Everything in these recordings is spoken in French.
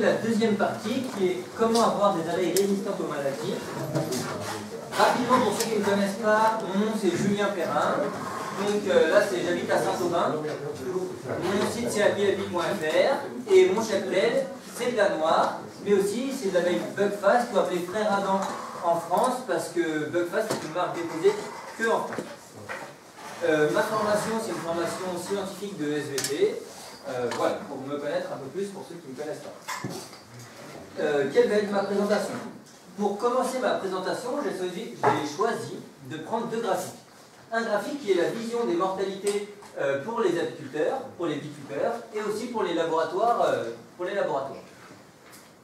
de la deuxième partie qui est comment avoir des abeilles résistantes aux maladies. Rapidement, pour ceux qui ne connaissent pas, mon nom c'est Julien Perrin. Donc euh, là, c'est j'habite à Saint-Aubin. Mon site c'est apiapi.fr et mon cheptel c'est de la noire, mais aussi c'est de l'abeille Bugfast ou appelé Frère Adam en France parce que Bugfast est une marque déposée que en France. Euh, ma formation, c'est une formation scientifique de SVT. Euh, voilà, pour me connaître un peu plus pour ceux qui ne me connaissent pas. Euh, quelle va être ma présentation? Pour commencer ma présentation, j'ai choisi, de prendre deux graphiques. Un graphique qui est la vision des mortalités euh, pour les apiculteurs, pour les biculteurs, et aussi pour les laboratoires. pour les laboratoires.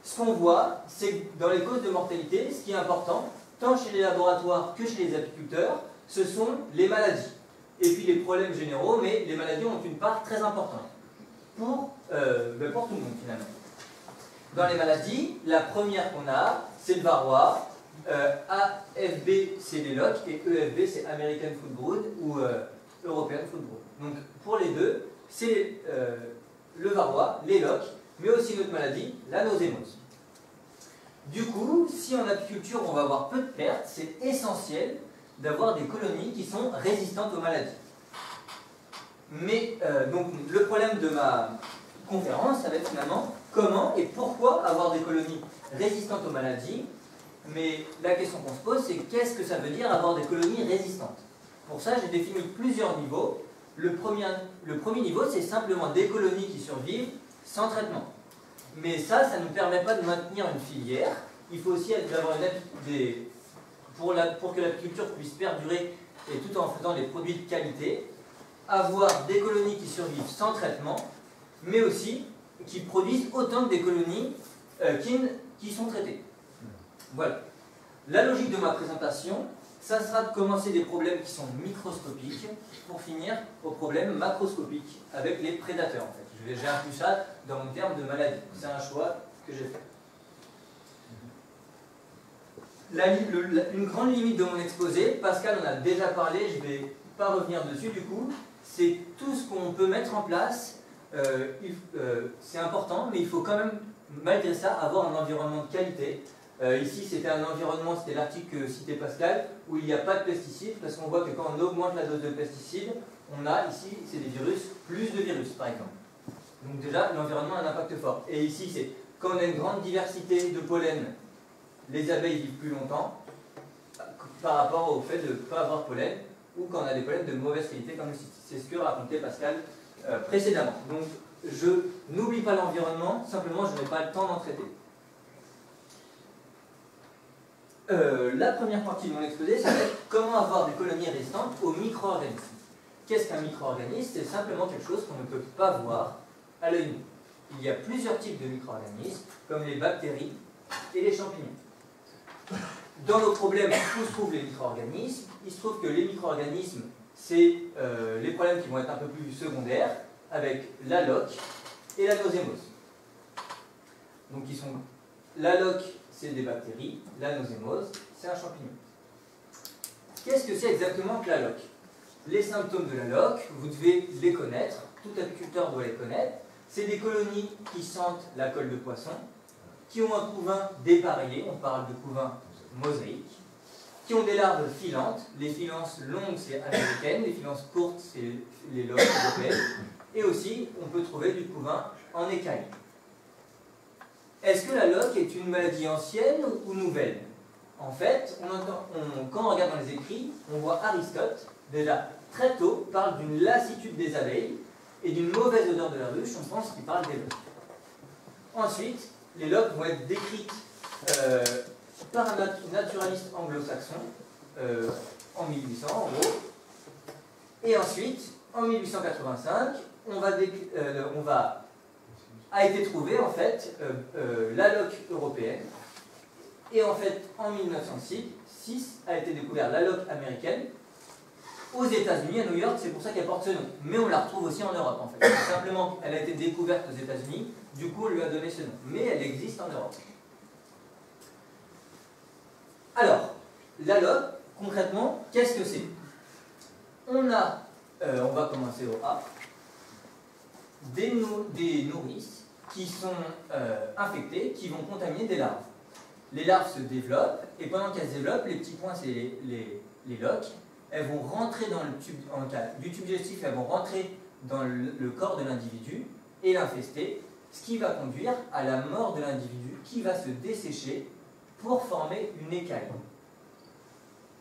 Ce qu'on voit, c'est que dans les causes de mortalité, ce qui est important, tant chez les laboratoires que chez les apiculteurs, ce sont les maladies. Et puis les problèmes généraux, mais les maladies ont une part très importante pour, euh, ben, pour tout le monde finalement. Dans les maladies, la première qu'on a, c'est le varroa. Euh, AFB, c'est les loques, et EFB, c'est American Food ou euh, European Food. Donc pour les deux, c'est le varroa, les loques, mais aussi une autre maladie, la nosémose. Du coup, si en apiculture on va avoir peu de pertes, c'est essentiel d'avoir des colonies qui sont résistantes aux maladies. Mais euh, donc le problème de ma conférence, ça va être finalement comment et pourquoi avoir des colonies résistantes aux maladies. Mais la question qu'on se pose, c'est qu'est-ce que ça veut dire avoir des colonies résistantes? Pour ça, j'ai défini plusieurs niveaux. Le premier, le premier niveau, c'est simplement des colonies qui survivent sans traitement. Mais ça, ça ne nous permet pas de maintenir une filière. Il faut aussi avoir des, pour, que l'apiculture puisse perdurer et tout en faisant des produits de qualité, avoir des colonies qui survivent sans traitement, mais aussi qui produisent autant que des colonies euh, qui, sont traitées. Voilà. La logique de ma présentation, ça sera de commencer des problèmes qui sont microscopiques pour finir aux problèmes macroscopiques avec les prédateurs en fait. J'ai inclus ça dans mon terme de maladie. C'est un choix que j'ai fait. une grande limite de mon exposé, Pascal en a déjà parlé, je ne vais pas revenir dessus du coup, c'est tout ce qu'on peut mettre en place, euh, euh, c'est important, mais il faut quand même, malgré ça, avoir un environnement de qualité. Euh, ici, c'était un environnement, c'était l'article que citait Pascal, où il n'y a pas de pesticides, parce qu'on voit que quand on augmente la dose de pesticides, on a ici, c'est des virus, plus de virus, par exemple. Donc déjà, l'environnement a un impact fort. Et ici, c'est quand on a une grande diversité de pollen, les abeilles vivent plus longtemps, par rapport au fait de ne pas avoir pollen, ou quand on a des pollens de mauvaise qualité, comme c'est ce que racontait Pascal euh, précédemment. Donc, je n'oublie pas l'environnement, simplement je n'ai pas le temps d'en traiter. Euh, la première partie de mon exposé, ça va être comment avoir des colonies résistantes aux micro-organismes. Qu'est-ce qu'un micro-organisme? C'est simplement quelque chose qu'on ne peut pas voir à l'œil nu. Il y a plusieurs types de micro-organismes, comme les bactéries et les champignons. Dans nos problèmes, où se trouvent les micro-organismes Il se trouve que les micro-organismes, c'est euh, les problèmes qui vont être un peu plus secondaires, avec la loque et la nosémose. Donc, ils sont, la loque, c'est des bactéries, la nosémose, c'est un champignon. Qu'est-ce que c'est exactement que la loque Les symptômes de la loque, vous devez les connaître, tout apiculteur doit les connaître. C'est des colonies qui sentent la colle de poisson, qui ont un couvain dépareillé, on parle de couvain mosaïque, qui ont des larves filantes. Les filances longues, c'est américaines, les filances courtes, c'est les loques européennes. Et aussi, on peut trouver du couvain en écaille. Est-ce que la loque est une maladie ancienne ou nouvelle? En fait, quand on regarde dans les écrits, on voit Aristote, déjà très tôt, parle d'une lassitude des abeilles et d'une mauvaise odeur de la ruche, on pense qu'il parle des loques. Ensuite, les loques vont être décrites euh, par un naturaliste anglo-saxon euh, en 1800 en gros. Et ensuite, en 1885, on va, euh, on va a été trouvé en fait la loque européenne. Et en fait, en 1906, a été découvert la américaine aux États-Unis, à New York, c'est pour ça qu'elle porte ce nom. Mais on la retrouve aussi en Europe en fait. Simplement, elle a été découverte aux États-Unis, du coup, on lui a donné ce nom. Mais elle existe en Europe. Alors, la loque, concrètement, qu'est-ce que c'est? On a, euh, on va commencer au A, des, nourrices qui sont euh, infectées, qui vont contaminer des larves. Les larves se développent, et pendant qu'elles se développent, les petits points, c'est les, loques, elles vont rentrer dans le tube, en cas du tube digestif, elles vont rentrer dans le corps de l'individu et l'infester, ce qui va conduire à la mort de l'individu qui va se dessécher pour former une écaille.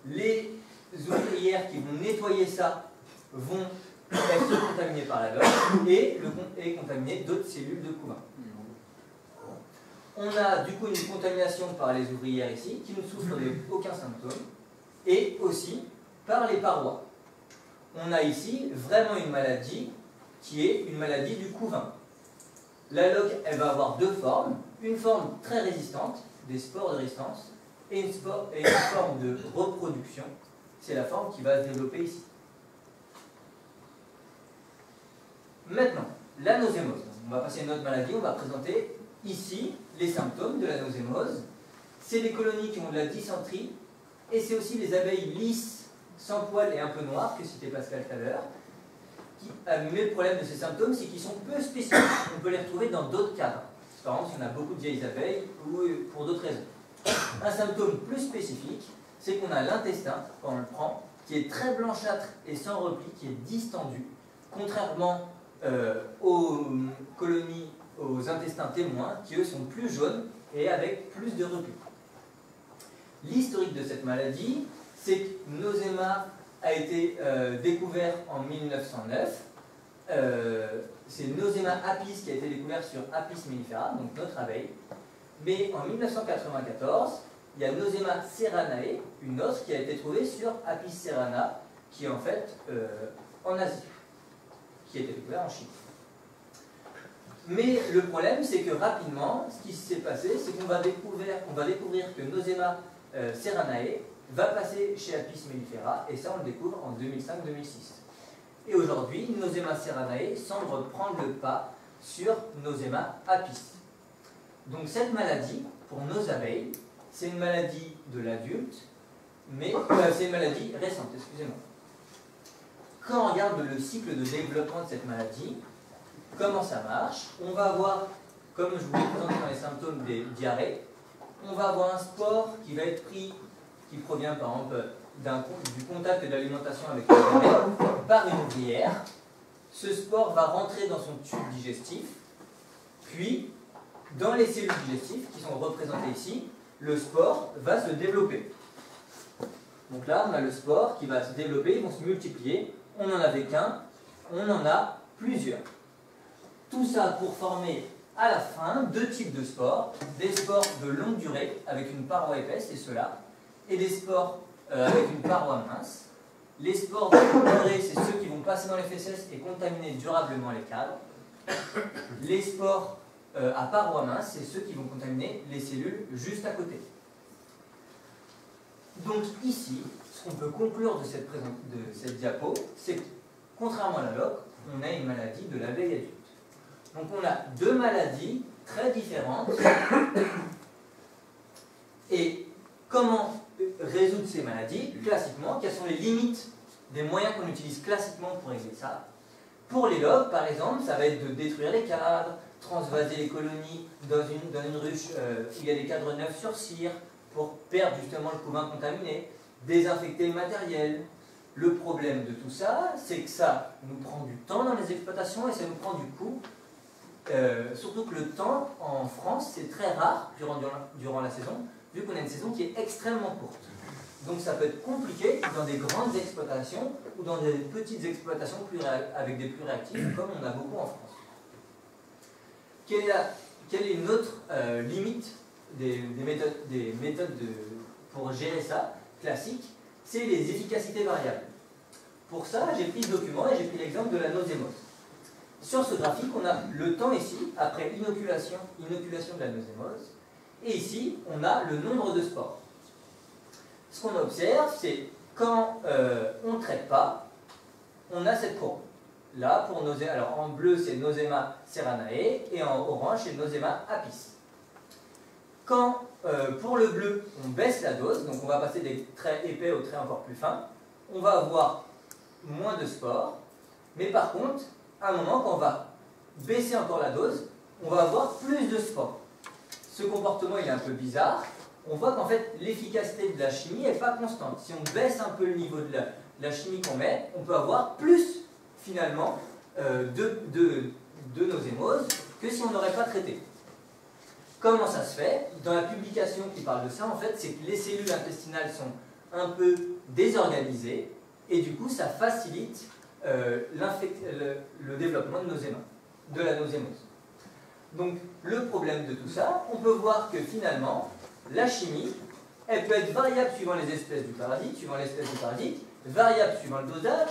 Les ouvrières qui vont nettoyer ça vont être contaminées par la loque et, le, contaminer d'autres cellules de couvain. On a du coup une contamination par les ouvrières ici, qui ne souffrent d'aucun symptôme, et aussi par les parois. On a ici vraiment une maladie qui est une maladie du couvain. La loque, elle va avoir deux formes. Une forme très résistante, des spores de résistance, et une, forme de reproduction. C'est la forme qui va se développer ici. Maintenant, la nausémose. On va passer à une autre maladie, on va présenter ici les symptômes de la nausémose. C'est les colonies qui ont de la dysenterie, et c'est aussi les abeilles lisses, sans poils et un peu noires, que citait Pascal tout à l'heure. Mais le problème de ces symptômes, c'est qu'ils sont peu spécifiques. On peut les retrouver dans d'autres cadres. Par si on a beaucoup de vieilles abeilles, ou pour d'autres raisons. Un symptôme plus spécifique, c'est qu'on a l'intestin, quand on le prend, qui est très blanchâtre et sans repli, qui est distendu, contrairement euh, aux colonies, aux intestins témoins, qui eux sont plus jaunes et avec plus de repli. L'historique de cette maladie, c'est que Nosema a été euh, découvert en 1909. Euh, c'est Nosema apis qui a été découvert sur Apis mellifera, donc notre abeille. Mais en 1994, il y a Nosema serranae, une autre qui a été trouvée sur Apis serrana, qui est en fait en Asie qui a été découvert en Chine. Mais le problème, c'est que rapidement, ce qui s'est passé, c'est qu'on va, découvrir, va découvrir que Nosema euh, serranae va passer chez Apis mellifera, et ça on le découvre en 2005-2006. Et aujourd'hui, Nosema serranae semble prendre le pas sur Nosema apis. Donc cette maladie, pour nos abeilles, c'est une maladie de l'adulte, mais euh, c'est une maladie récente, excusez-moi quand on regarde le cycle de développement de cette maladie, comment ça marche, on va avoir, comme je vous l'ai présenté dans les symptômes des diarrhées, on va avoir un sport qui va être pris, qui provient par exemple du contact de l'alimentation avec le par une ouvrière. Ce sport va rentrer dans son tube digestif, puis dans les cellules digestives qui sont représentées ici, le sport va se développer. Donc là, on a le sport qui va se développer, ils vont se multiplier, on n'en avait qu'un, on en a plusieurs. Tout ça pour former à la fin deux types de sports, des sports de longue durée avec une paroi épaisse, et ceux-là, et des sports euh, avec une paroi mince. Les longue durée, c'est ceux qui vont passer dans les fesses et contaminer durablement les cadres. Les sports euh, à paroi mince, c'est ceux qui vont contaminer les cellules juste à côté. Donc ici, ce qu'on peut conclure de cette, de cette diapo, c'est que, contrairement à la loque, on a une maladie de l'abeille adulte. Donc on a deux maladies très différentes. Et comment résoudre ces maladies Classiquement, quelles sont les limites des moyens qu'on utilise classiquement pour régler ça Pour les loques, par exemple, ça va être de détruire les cadres, transvaser les colonies dans une, ruche euh, où il y a des cadres neufs sur cire, pour perdre justement le couvain contaminé, désinfecter le matériel. Le problème de tout ça, c'est que ça nous prend du temps dans les exploitations et ça nous prend du coup, euh, surtout que le temps en France, c'est très rare durant la saison, vu qu'on a une saison qui est extrêmement courte. Donc ça peut être compliqué dans des grandes exploitations ou dans des petites exploitations avec des plus réactifs, comme on a beaucoup en France. Quelle est, une autre euh, limite des, méthodes, des méthodes de, pour gérer ça, classiques, c'est les efficacités variables. Pour ça, j'ai pris ce document et j'ai pris l'exemple de la nosémose. Sur ce graphique, on a le temps ici, après inoculation, inoculation de la nosémose, et ici, on a le nombre de spores. Ce qu'on observe, c'est quand euh, on ne traite pas, on a cette courbe. Là, pour Nosema, alors en bleu, c'est Nosema serranae, et en orange, c'est Nosema apis. Quand, euh, pour le bleu, on baisse la dose, donc on va passer des traits épais aux traits encore plus fins, on va avoir moins de spores, mais par contre, à un moment, quand on va baisser encore la dose, on va avoir plus de spores. Ce comportement est un peu bizarre. On voit qu'en fait l'efficacité de la chimie n'est pas constante. Si on baisse un peu le niveau de la, chimie qu'on met, on peut avoir plus finalement euh, de nos hémoses que si on n'aurait pas traité. Comment ça se fait? Dans la publication qui parle de ça, en fait, c'est que les cellules intestinales sont un peu désorganisées et du coup, ça facilite euh, le, développement de, nos de la nosémose. Donc, le problème de tout ça, on peut voir que finalement, la chimie, elle peut être variable suivant les espèces du parasite, suivant l'espèce du parasite, variable suivant le dosage,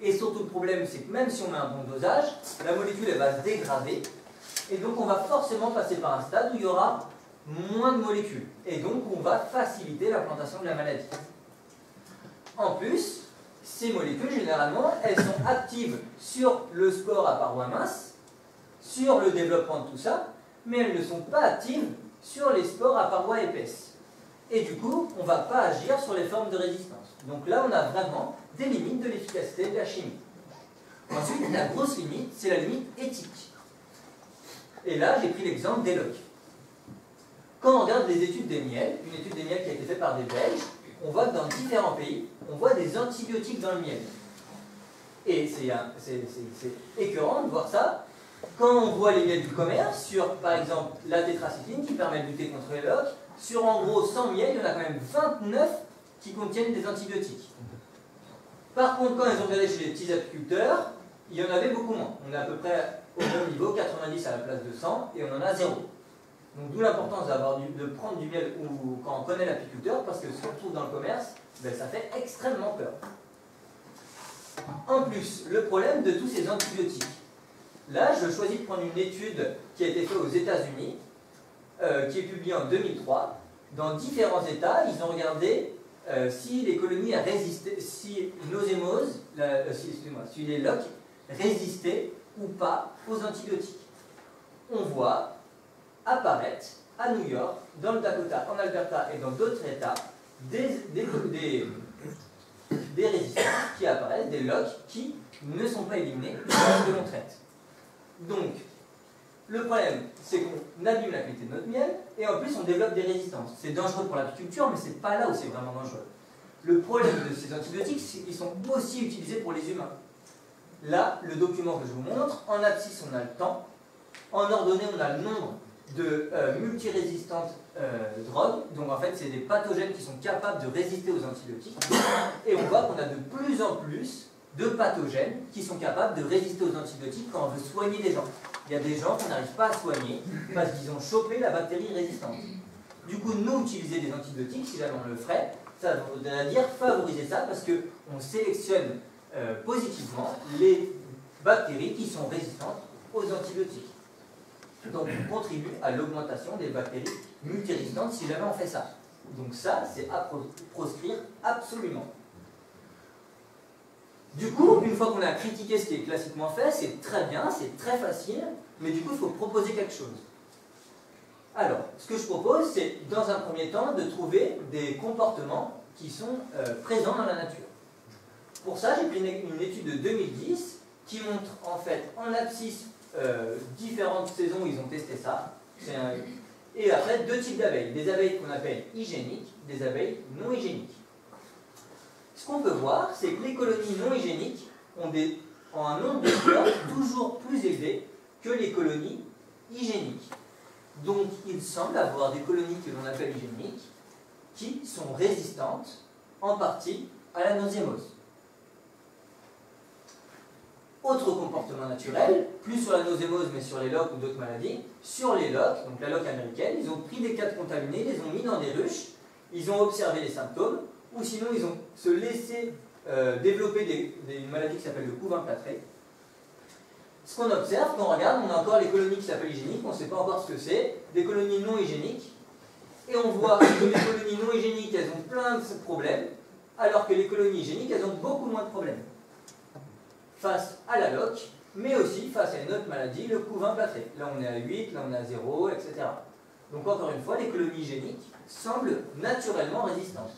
et surtout le problème, c'est que même si on met un bon dosage, la molécule va se dégrader et donc on va forcément passer par un stade où il y aura moins de molécules. Et donc on va faciliter l'implantation de la maladie. En plus, ces molécules, généralement, elles sont actives sur le sport à paroi mince, sur le développement de tout ça, mais elles ne sont pas actives sur les spores à paroi épaisse. Et du coup, on ne va pas agir sur les formes de résistance. Donc là, on a vraiment des limites de l'efficacité de la chimie. Ensuite, la grosse limite, c'est la limite éthique. Et là, j'ai pris l'exemple des loques. Quand on regarde les études des miels, une étude des miels qui a été faite par des Belges, on voit que dans différents pays, on voit des antibiotiques dans le miel. Et c'est écœurant de voir ça quand on voit les miels du commerce sur, par exemple, la tétracycline qui permet de lutter contre les loques. Sur en gros 100 miels, il y en a quand même 29 qui contiennent des antibiotiques. Par contre, quand ils ont regardé chez les petits apiculteurs, il y en avait beaucoup moins. On est à peu près au même niveau, 90 à la place de 100, et on en a 0. Donc d'où l'importance de prendre du miel quand on connaît l'apiculteur, parce que ce qu'on trouve dans le commerce, ben, ça fait extrêmement peur. En plus, le problème de tous ces antibiotiques. Là, je choisis de prendre une étude qui a été faite aux États-Unis, euh, qui est publiée en 2003. Dans différents États, ils ont regardé euh, si les colonies résisté, si nos hémoses, euh, si, les loques résistaient ou pas aux antibiotiques. On voit apparaître à New York, dans le Dakota, en Alberta et dans d'autres États, des, résistances qui apparaissent, des loques qui ne sont pas éliminés que l'on traite. Donc, le problème, c'est qu'on abîme la qualité de notre miel et en plus on développe des résistances. C'est dangereux pour l'apiculture, mais c'est pas là où c'est vraiment dangereux. Le problème de ces antibiotiques, c'est qu'ils sont aussi utilisés pour les humains. Là, le document que je vous montre, en abscisse on a le temps, en ordonnée on a le nombre de euh, multirésistantes euh, drogues, donc en fait c'est des pathogènes qui sont capables de résister aux antibiotiques, et on voit qu'on a de plus en plus de pathogènes qui sont capables de résister aux antibiotiques quand on veut soigner des gens. Il y a des gens qu'on n'arrive pas à soigner parce qu'ils ont chopé la bactérie résistante. Du coup, nous, utiliser des antibiotiques, si jamais on le ferait, ça voudrait dire favoriser ça parce qu'on sélectionne euh, positivement les bactéries qui sont résistantes aux antibiotiques. Donc on contribue à l'augmentation des bactéries multirésistantes si jamais on fait ça. Donc ça, c'est à proscrire absolument. Du coup, une fois qu'on a critiqué ce qui est classiquement fait, c'est très bien, c'est très facile, mais du coup, il faut proposer quelque chose. Alors, ce que je propose, c'est, dans un premier temps, de trouver des comportements qui sont euh, présents dans la nature. Pour ça, j'ai pris une, étude de 2010 qui montre en fait en abscisse euh, différentes saisons où ils ont testé ça. Et après, deux types d'abeilles. Des abeilles qu'on appelle hygiéniques, des abeilles non hygiéniques. Ce qu'on peut voir, c'est que les colonies non hygiéniques ont, un nombre de fleurs toujours plus élevé que les colonies hygiéniques. Donc, il semble avoir des colonies que l'on appelle hygiéniques qui sont résistantes en partie à la nosémose. Autre comportement naturel, plus sur la nosémose mais sur les loques ou d'autres maladies, sur les loques, donc la loque américaine, ils ont pris des cas contaminés, les ont mis dans des ruches, ils ont observé les symptômes, ou sinon ils ont se laissé euh, développer des, une maladie qui s'appelle le couvain plâtré. Ce qu'on observe, quand on regarde, on a encore les colonies qui s'appellent hygiéniques, on ne sait pas encore ce que c'est, des colonies non hygiéniques, et on voit que les colonies non hygiéniques, elles ont plein de problèmes, alors que les colonies hygiéniques, elles ont beaucoup moins de problèmes face à la loque, mais aussi face à une autre maladie, le couvain plâtré. Là on est à 8, là on est à 0, etc. Donc encore une fois, les colonies hygiéniques semblent naturellement résistantes.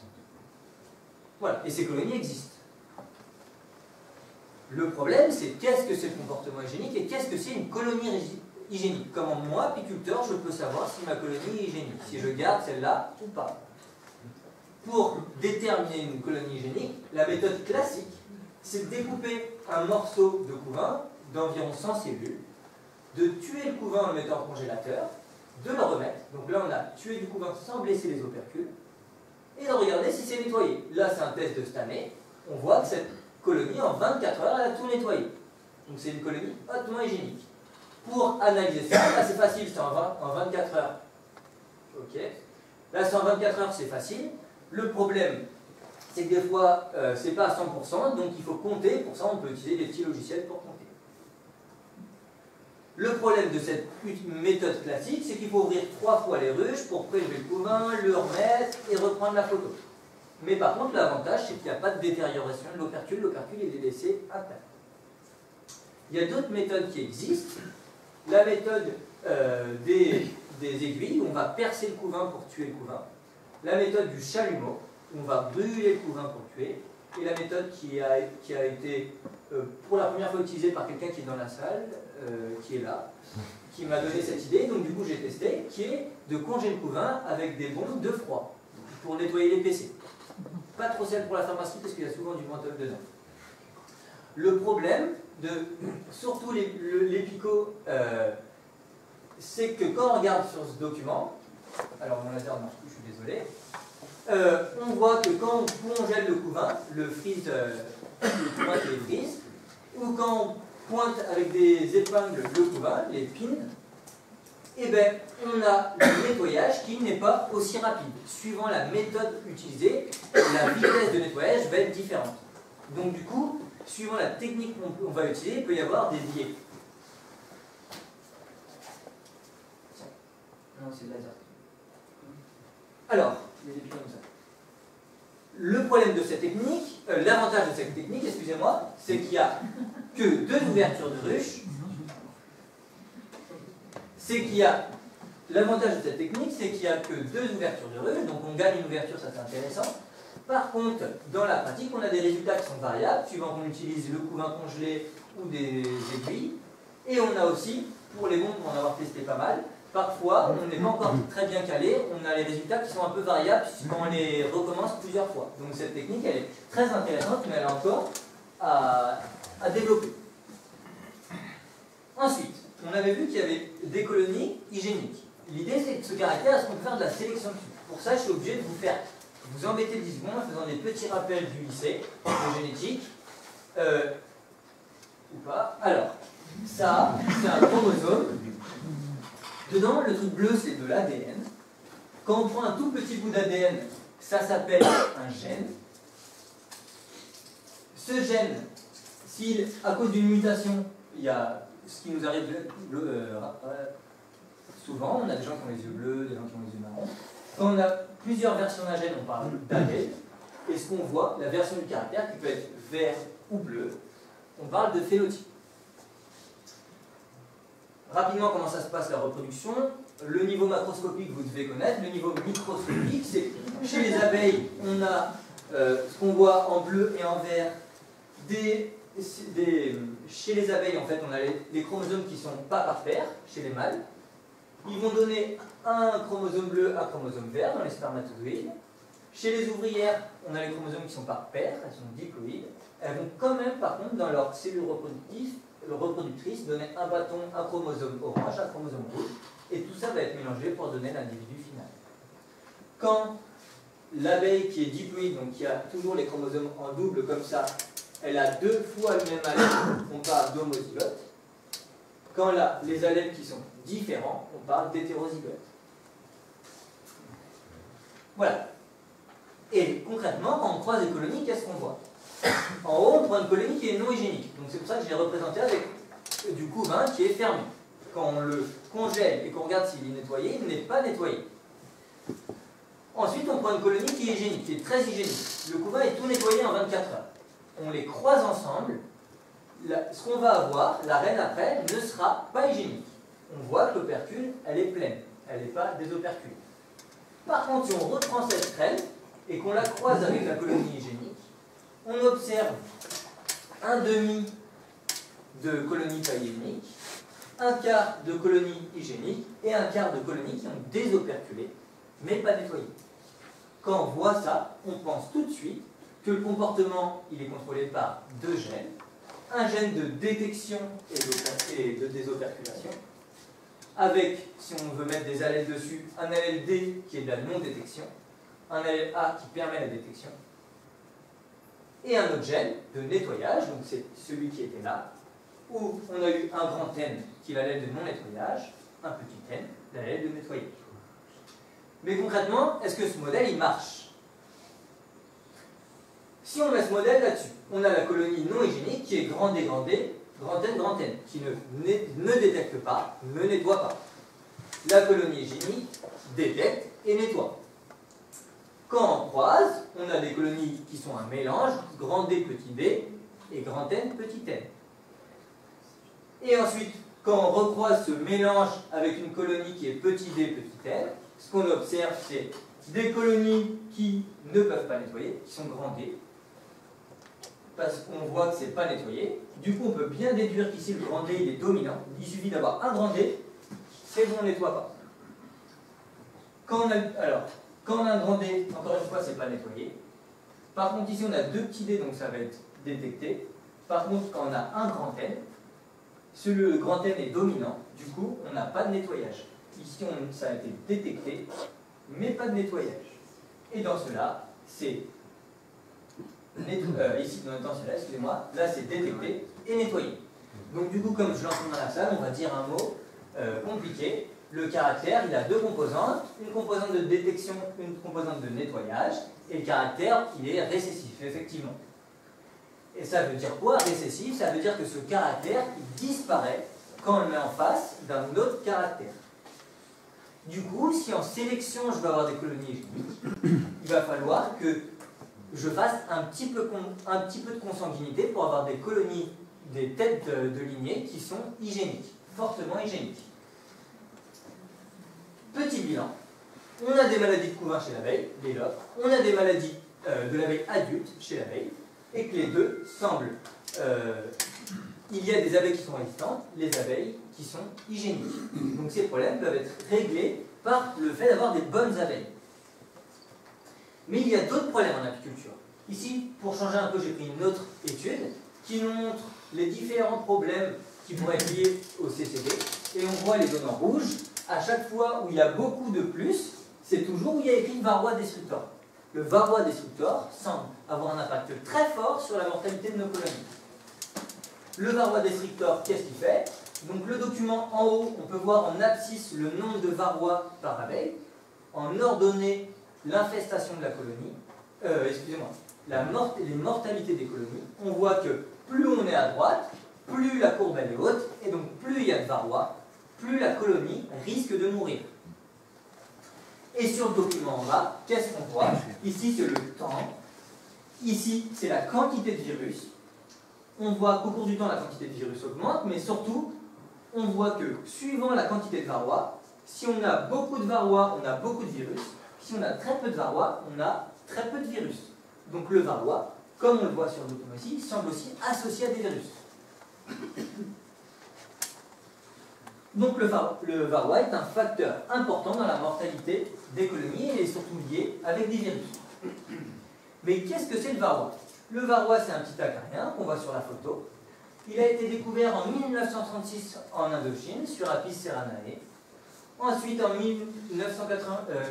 Voilà, et ces colonies existent. Le problème, c'est qu'est-ce que c'est le comportement hygiénique et qu'est-ce que c'est une colonie hygiénique? Comment moi, apiculteur, je peux savoir si ma colonie est hygiénique, si je garde celle-là ou pas? Pour déterminer une colonie hygiénique, la méthode classique, c'est de découper un morceau de couvain d'environ 100 cellules, de tuer le couvain en le mettant en congélateur, de le remettre, donc là on a tué du couvain sans blesser les opercules, et de regarder si c'est nettoyé. Là c'est un test de cette on voit que cette colonie, en 24 heures, elle a tout nettoyé. Donc c'est une colonie hautement hygiénique. Pour analyser ça, là c'est facile, c'est en, en 24 heures. Ok. Là c'est en 24 heures, c'est facile. Le problème, c'est que des fois, euh, c'est pas à 100%, donc il faut compter. Pour ça, on peut utiliser des petits logiciels pour compter. Le problème de cette méthode classique, c'est qu'il faut ouvrir trois fois les ruches pour prélever le couvain, le remettre et reprendre la photo. Mais par contre, l'avantage, c'est qu'il n'y a pas de détérioration de l'opercule. L'opercule, est laissé intact. Il y a d'autres méthodes qui existent. La méthode euh, des, aiguilles, où on va percer le couvain pour tuer le couvain la méthode du chalumeau, où on va brûler le couvain pour tuer, et la méthode qui a, été euh, pour la première fois utilisée par quelqu'un qui est dans la salle, qui est là, qui m'a donné cette idée, donc du coup j'ai testé, qui est de congeler le couvain avec des bombes de froid, pour nettoyer les PC. Pas trop celle pour la pharmacie, parce qu'il y a souvent du menthol dedans. Le problème, de, surtout les, les picots, euh, c'est que quand on regarde sur ce document, alors mon laser marche plus, je suis désolé. Euh, on voit que quand on congèle le couvain, le freeze, euh, le couvain qui est frise, ou quand on pointe avec des épingles le couvain, les pins, eh bien, on a le nettoyage qui n'est pas aussi rapide. Suivant la méthode utilisée, la vitesse de nettoyage va être différente. Donc du coup, suivant la technique qu'on va utiliser, il peut y avoir des biais. Non, c'est laser. Alors, Le problème de cette technique, euh, l'avantage de cette technique, excusez-moi, c'est qu'il n'y a que deux ouvertures de ruche. C'est qu'il y a. L'avantage de cette technique, c'est qu'il n'y a que deux ouvertures de ruche, donc on gagne une ouverture, ça c'est intéressant. Par contre, dans la pratique, on a des résultats qui sont variables, suivant qu'on utilise le couvain congelé ou des aiguilles. Et on a aussi, pour les bons, pour en avoir testé pas mal, Parfois, on n'est pas encore très bien calé, on a les résultats qui sont un peu variables quand on les recommence plusieurs fois. Donc cette technique, elle est très intéressante, mais elle a encore à, développer. Ensuite, on avait vu qu'il y avait des colonies hygiéniques. L'idée, c'est de se caractère à ce qu'on peut faire de la sélection. Pour ça, je suis obligé de vous faire, vous embêter 10 secondes en faisant des petits rappels du lycée, de génétique. Euh, ou pas. Alors, ça, c'est un chromosome Dedans, le truc bleu, c'est de l'ADN. Quand on prend un tout petit bout d'ADN, ça s'appelle un gène. Ce gène, s'il, à cause d'une mutation, il y a ce qui nous arrive euh, souvent, on a des gens qui ont les yeux bleus, des gens qui ont les yeux marrons. Quand on a plusieurs versions d'un gène, on parle d'ADN. Et ce qu'on voit, la version du caractère, qui peut être vert ou bleu, on parle de phénotype. Rapidement, comment ça se passe la reproduction? Le niveau macroscopique, vous devez connaître. Le niveau microscopique, c'est chez les abeilles, on a euh, ce qu'on voit en bleu et en vert. Des, chez les abeilles, en fait, on a les, chromosomes qui ne sont pas par paire, chez les mâles. Ils vont donner un chromosome bleu, un chromosome vert dans les spermatozoïdes. Chez les ouvrières, on a les chromosomes qui sont par paire, elles sont diploïdes. Elles vont quand même, par contre, dans leur cellule reproductive, le reproductrice donnait un bâton, un chromosome orange, un chromosome rouge, et tout ça va être mélangé pour donner l'individu final. Quand l'abeille qui est diploïde, donc qui a toujours les chromosomes en double comme ça, elle a deux fois le même allèle, on parle d'homozygote. Quand là, les allèles qui sont différents, on parle d'hétérozygote. Voilà. Et concrètement, quand on croise les colonies, qu'est-ce qu'on voit? En haut, on prend une colonie qui est non hygiénique. Donc c'est pour ça que je l'ai représenté avec du couvain qui est fermé. Quand on le congèle et qu'on regarde s'il est nettoyé, il n'est pas nettoyé. Ensuite, on prend une colonie qui est hygiénique, qui est très hygiénique. Le couvain est tout nettoyé en 24 heures. On les croise ensemble. ce qu'on va avoir, la reine après, ne sera pas hygiénique. On voit que l'opercule, elle est pleine. Elle n'est pas des opercules. Par contre, si on reprend cette reine et qu'on la croise avec la colonie hygiénique, on observe un demi de colonie païénique, un quart de colonies hygiéniques et un quart de colonies qui ont désoperculé, mais pas nettoyé. Quand on voit ça, on pense tout de suite que le comportement il est contrôlé par deux gènes, un gène de détection et de désoperculation, avec, si on veut mettre des allèles dessus, un allèle D qui est de la non-détection, un allèle A qui permet la détection, et un autre gène de nettoyage, donc c'est celui qui était là, où on a eu un grand N qui est l'allèle de non-nettoyage, un petit N, l'allèle de nettoyage. Mais concrètement, est-ce que ce modèle, il marche? Si on met ce modèle là-dessus, on a la colonie non hygiénique qui est grand D, grand D, grand N, grand N, qui ne, ne détecte pas, ne nettoie pas. La colonie hygiénique détecte et nettoie. Quand on croise, on a des colonies qui sont un mélange, grand D, petit d, et grand N, petit n. Et ensuite, quand on recroise ce mélange avec une colonie qui est petit d, petit n, ce qu'on observe, c'est des colonies qui ne peuvent pas nettoyer, qui sont grand D, parce qu'on voit que c'est pas nettoyé. Du coup, on peut bien déduire qu'ici, le grand D, il est dominant. Il suffit d'avoir un grand D, c'est bon, on ne nettoie pas. Quand on a, alors, quand on a un grand D, encore une fois, c'est pas nettoyé. Par contre, ici, on a deux petits D, donc ça va être détecté. Par contre, quand on a un grand N, le grand N est dominant, du coup, on n'a pas de nettoyage. Ici, ça a été détecté, mais pas de nettoyage. Et dans cela, c'est euh, ici, dans cela, excusez-moi, là c'est détecté et nettoyé. Donc du coup, comme je l'entends dans la salle, on va dire un mot euh, compliqué. Le caractère, il a deux composantes, une composante de détection, une composante de nettoyage, et le caractère, il est récessif, effectivement. Et ça veut dire quoi, récessif? Ça veut dire que ce caractère, il disparaît quand on le met en face d'un autre caractère. Du coup, si en sélection, je veux avoir des colonies il va falloir que je fasse un petit peu, de consanguinité pour avoir des colonies, des têtes de, de lignée qui sont hygiéniques, fortement hygiéniques. Petit bilan. On a des maladies de couvain chez l'abeille, les loques. On a des maladies euh, de l'abeille adulte chez l'abeille. Et que les deux semblent... Euh, il y a des abeilles qui sont résistantes, les abeilles qui sont hygiéniques. Donc ces problèmes peuvent être réglés par le fait d'avoir des bonnes abeilles. Mais il y a d'autres problèmes en apiculture. Ici, pour changer un peu, j'ai pris une autre étude qui nous montre les différents problèmes qui pourraient être liés au CCD. Et on voit les zones en rouge à chaque fois où il y a beaucoup de plus, c'est toujours où il y a écrit varroa destructor. Le varroa destructor semble avoir un impact très fort sur la mortalité de nos colonies. Le varroa destructor, qu'est-ce qu'il fait? Donc le document en haut, on peut voir en abscisse le nombre de varroa par abeille. En ordonnée, l'infestation de la colonie. Euh, excusez-moi. Les mortalités des colonies. On voit que plus on est à droite, plus la courbe est haute, et donc plus il y a de varroa, plus la colonie risque de mourir. Et sur le document en bas, qu'est-ce qu'on voit? Ici, c'est le temps. Ici, c'est la quantité de virus. On voit qu'au cours du temps, la quantité de virus augmente, mais surtout, on voit que suivant la quantité de varroa, si on a beaucoup de varroa, on a beaucoup de virus. Si on a très peu de varroa, on a très peu de virus. Donc le varroa, comme on le voit sur ici, semble aussi associé à des virus. Donc le, varroa est un facteur important dans la mortalité des colonies et est surtout lié avec des virus. Mais qu'est-ce que c'est le varroa? Le varroa, c'est un petit acarien qu'on voit sur la photo. Il a été découvert en 1936 en Indochine, sur Apis ceranae. Ensuite, en 1950, euh,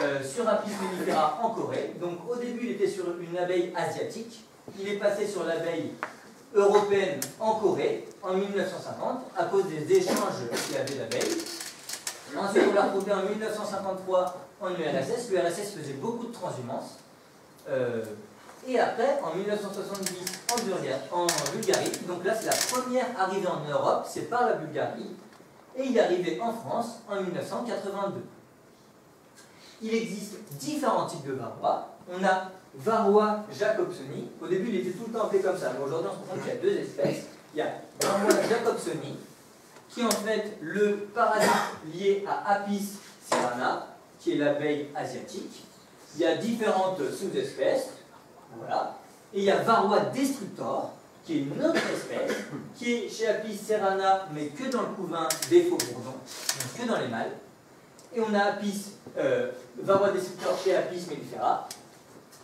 euh, sur Apis mellifera en Corée. Donc au début, il était sur une abeille asiatique. Il est passé sur l'abeille européenne en Corée en 1950 à cause des échanges qu'il y avait d'abeilles. Ensuite, on l'a retrouvé en 1953 en URSS. L'URSS faisait beaucoup de transhumance. Euh, et après, en 1970, en, en Bulgarie. Donc là, c'est la première arrivée en Europe, c'est par la Bulgarie. Et il est arrivé en France en 1982. Il existe différents types de varroa. On a Varroa jacobsoni. Au début, il était tout le temps appelé comme ça, mais aujourd'hui, on se rend compte qu'il y a deux espèces. Il y a Varroa jacobsoni, qui est en fait le parasite lié à Apis cerana, qui est l'abeille asiatique. Il y a différentes sous-espèces. Voilà. Et il y a Varroa destructor, qui est une autre espèce, qui est chez Apis serrana, mais que dans le couvain des faux bourdons, donc que dans les mâles. Et on a Apis, euh, chez Apis mellifera,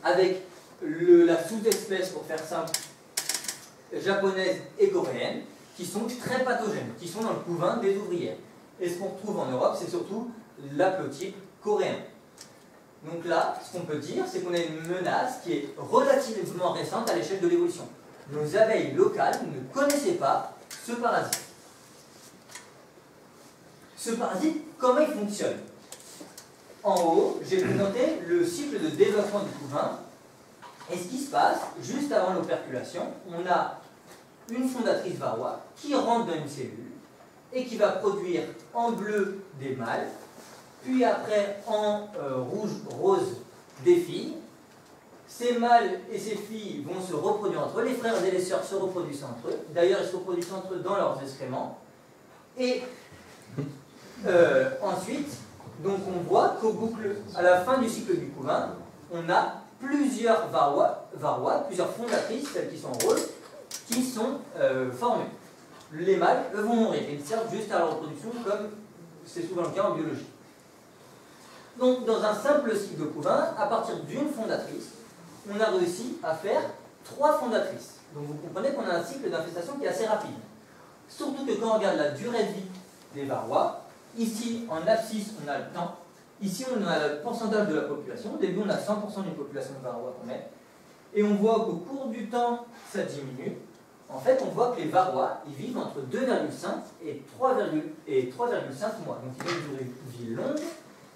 avec la sous-espèce, pour faire simple, japonaise et coréenne, qui sont très pathogènes, qui sont dans le couvain des ouvrières. Et ce qu'on retrouve en Europe, c'est surtout l'aplotype coréen. Donc là, ce qu'on peut dire, c'est qu'on a une menace qui est relativement récente à l'échelle de l'évolution. Nos abeilles locales ne connaissaient pas ce parasite. Ce parasite, comment il fonctionne? En haut, j'ai présenté le cycle de développement du couvain. Et ce qui se passe, juste avant l'operculation, on a une fondatrice varroa qui rentre dans une cellule et qui va produire en bleu des mâles puis après en euh, rouge, rose, des filles. Ces mâles et ces filles vont se reproduire entre eux, les frères et les sœurs se reproduisent entre eux, d'ailleurs ils se reproduisent entre eux dans leurs excréments. Et euh, ensuite, donc on voit qu'au boucle, à la fin du cycle du couvain, on a plusieurs varrois, plusieurs fondatrices, celles qui sont roses, qui sont euh, formées. Les mâles, eux, vont mourir. Ils servent juste à la reproduction, comme c'est souvent le cas en biologie. Donc, dans un simple cycle de couvain, à partir d'une fondatrice, on a réussi à faire trois fondatrices. Donc, vous comprenez qu'on a un cycle d'infestation qui est assez rapide. Surtout que quand on regarde la durée de vie des varrois, ici, en abscisse, on a le temps. Ici, on a le pourcentage de la population. Au début, on a 100% d'une population de varrois qu'on met. Et on voit qu'au cours du temps, ça diminue. En fait, on voit que les varrois, ils vivent entre 2,5 et 3,5 mois. Donc, ils ont une vie longue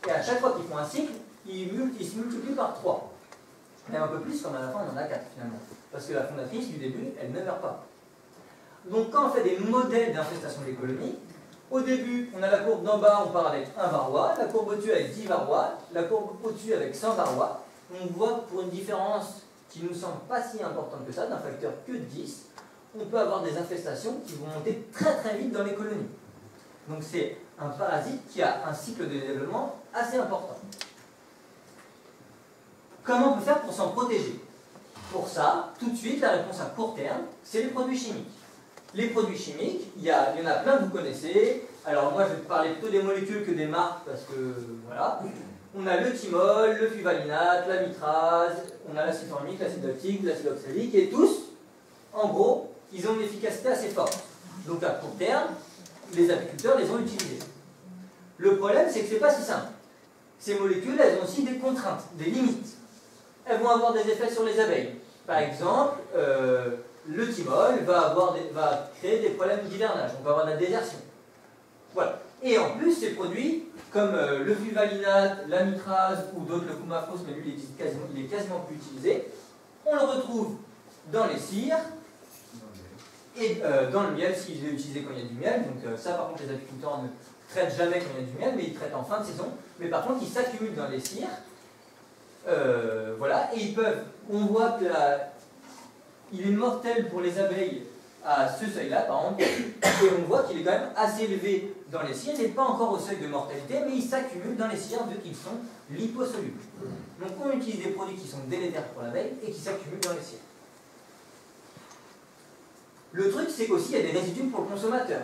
et à chaque fois qu'ils font un cycle, ils, se multiplient par 3. Même un peu plus, comme à la fin on en a 4 finalement. Parce que la fondatrice du début, elle ne meurt pas. Donc quand on fait des modèles d'infestation des colonies, au début, on a la courbe d'en bas, on part avec 1 varrois, la courbe au-dessus avec 10 varrois, la courbe au-dessus avec 100 varrois. On voit pour une différence qui ne nous semble pas si importante que ça, d'un facteur que de 10, on peut avoir des infestations qui vont monter très très vite dans les colonies. Donc c'est un parasite qui a un cycle de développement assez important. Comment on peut faire pour s'en protéger? Pour ça, tout de suite, la réponse à court terme, c'est les produits chimiques. Les produits chimiques, il y, en a plein que vous connaissez. Alors moi, je vais parler plutôt des molécules que des marques, parce que voilà. On a le thymol, le fuvalinate, la mitraz, on a l'acide formique, l'acide lactique, l'acide oxalique, et tous, en gros, ils ont une efficacité assez forte. Donc à court terme, les apiculteurs les ont utilisés. Le problème, c'est que ce n'est pas si simple. Ces molécules, elles ont aussi des contraintes, des limites. Elles vont avoir des effets sur les abeilles. Par exemple, euh, le thymol va, avoir va créer des problèmes d'hivernage, on va avoir de la désertion. Voilà. Et en plus, ces produits, comme euh, le fluvalinate, la mitraz ou d'autres, le coumafos, mais lui il est, quasiment, il est quasiment plus utilisé, on le retrouve dans les cires, et euh, dans le miel, s'il est utilisé quand il y a du miel, donc ça par contre les apiculteurs ne traitent jamais quand il y a du miel, mais ils traitent en fin de saison. Mais par contre, ils s'accumulent dans les cires. Euh, voilà, et ils peuvent, on voit qu'il est mortel pour les abeilles à ce seuil-là, par exemple, et on voit qu'il est quand même assez élevé dans les cires, il n'est pas encore au seuil de mortalité, mais il s'accumule dans les cires vu qu'ils sont liposolubles. Donc on utilise des produits qui sont délétères pour l'abeille et qui s'accumulent dans les cires. Le truc, c'est qu'aussi, il y a des résidus pour le consommateur.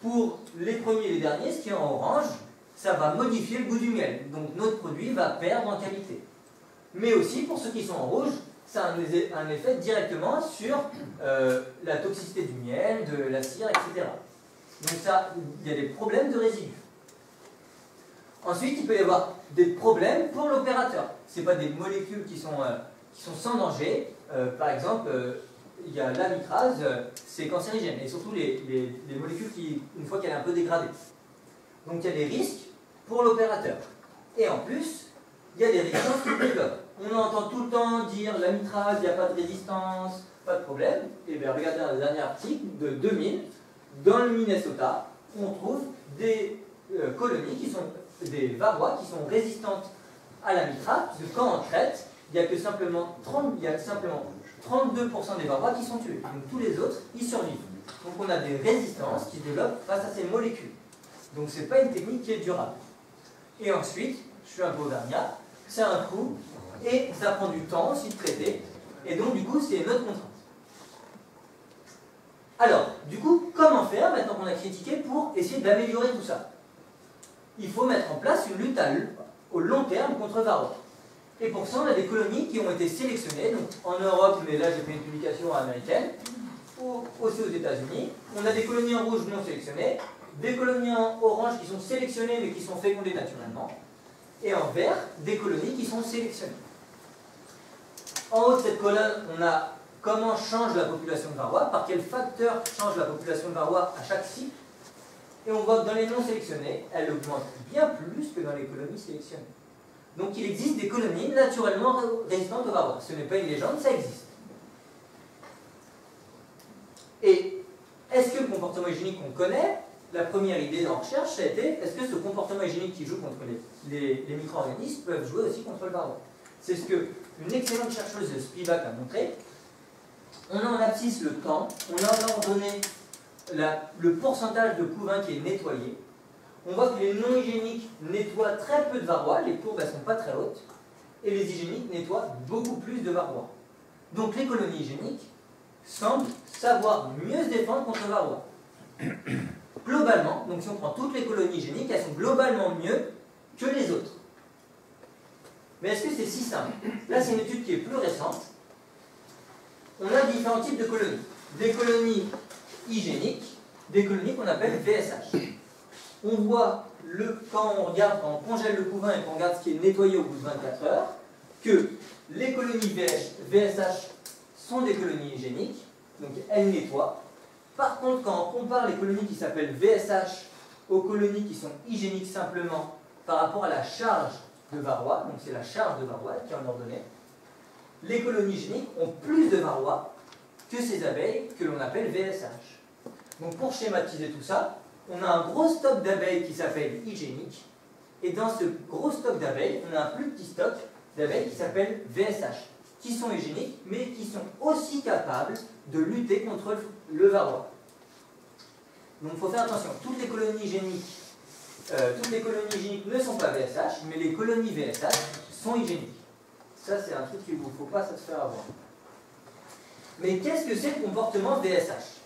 Pour les premiers et les derniers, ce qui est en orange, ça va modifier le goût du miel. Donc notre produit va perdre en qualité. Mais aussi, pour ceux qui sont en rouge, ça a un effet directement sur euh, la toxicité du miel, de la cire, etc. Donc ça, il y a des problèmes de résidus. Ensuite, il peut y avoir des problèmes pour l'opérateur. Ce pas des molécules qui sont, euh, qui sont sans danger. Euh, par exemple, il y a la mitraz, c'est cancérigène, et surtout les, molécules qui, une fois qu'elle est un peu dégradée. Donc il y a des risques pour l'opérateur. Et en plus, il y a des résistances qui développent. On entend tout le temps dire la mitraz, il n'y a pas de résistance, pas de problème. Et bien regardez un dernier article de 2000, dans le Minnesota, on trouve des euh, colonies qui sont des varrois qui sont résistantes à la que quand on traite, il n'y a que simplement 30, il y a simplement 32% des varrois qui sont tués. Donc tous les autres, ils survivent. Donc on a des résistances qui se développent face à ces molécules. Donc ce n'est pas une technique qui est durable. Et ensuite, je suis un auvergnat, c'est un coût, et ça prend du temps aussi de traiter, et donc du coup c'est une autre contrainte. Alors, du coup, comment faire maintenant qu'on a critiqué pour essayer d'améliorer tout ça? Il faut mettre en place une lutte au long terme contre Varroa. Et pour ça, on a des colonies qui ont été sélectionnées, donc en Europe, mais là j'ai fait une publication américaine, ou aussi aux États-Unis. On a des colonies en rouge non sélectionnées, des colonies en orange qui sont sélectionnées mais qui sont fécondées naturellement, et en vert, des colonies qui sont sélectionnées. En haut de cette colonne, on a comment change la population de varroa, par quel facteur change la population de varroa à chaque cycle. Et on voit que dans les non sélectionnés, elle augmente bien plus que dans les colonies sélectionnées. Donc il existe des colonies naturellement résistantes au varroa. Ce n'est pas une légende, ça existe. Et est-ce que le comportement hygiénique qu'on connaît, la première idée en recherche, ça a été est-ce que ce comportement hygiénique qui joue contre les, micro-organismes peuvent jouer aussi contre le varroa C'est ce que une excellente chercheuse Spivak a montré. On a en abscisse le temps, on a ordonné le pourcentage de couvain qui est nettoyé. On voit que les non hygiéniques nettoient très peu de varroa, les courbes ne sont pas très hautes, et les hygiéniques nettoient beaucoup plus de varroa. Donc les colonies hygiéniques semblent savoir mieux se défendre contre le varroa. Globalement, donc si on prend toutes les colonies hygiéniques, elles sont globalement mieux que les autres. Mais est-ce que c'est si simple? Là, c'est une étude qui est plus récente. On a différents types de colonies. Des colonies hygiéniques, des colonies qu'on appelle VSH. On voit, le, quand on regarde, quand on congèle le couvain et qu'on regarde ce qui est nettoyé au bout de 24 heures, que les colonies VSH sont des colonies hygiéniques, donc elles nettoient. Par contre, quand on compare les colonies qui s'appellent VSH aux colonies qui sont hygiéniques simplement par rapport à la charge de varroa, donc c'est la charge de varroa qui en ordonnée, les colonies hygiéniques ont plus de varroa que ces abeilles que l'on appelle VSH. Donc pour schématiser tout ça, on a un gros stock d'abeilles qui s'appelle hygiénique, et dans ce gros stock d'abeilles, on a un plus petit stock d'abeilles qui s'appelle VSH, qui sont hygiéniques, mais qui sont aussi capables de lutter contre le varroa. Donc il faut faire attention, toutes les colonies hygiéniques, euh, toutes les colonies hygiéniques ne sont pas VSH, mais les colonies VSH sont hygiéniques. Ça, c'est un truc qu'il ne faut pas se faire avoir. Mais qu'est-ce que c'est le comportement VSH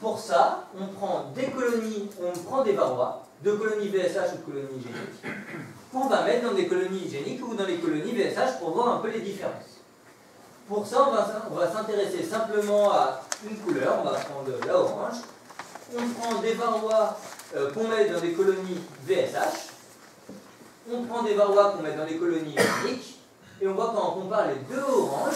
Pour ça, on prend des colonies, on prend des varrois, de colonies VSH ou de colonies hygiéniques, qu'on va mettre dans des colonies hygiéniques ou dans les colonies VSH pour voir un peu les différences. Pour ça, on va, s'intéresser simplement à une couleur, on va prendre la orange. On prend des varrois euh, qu'on met dans des colonies VSH. On prend des varrois qu'on met dans des colonies hygiéniques. Et on voit quand on compare les deux oranges,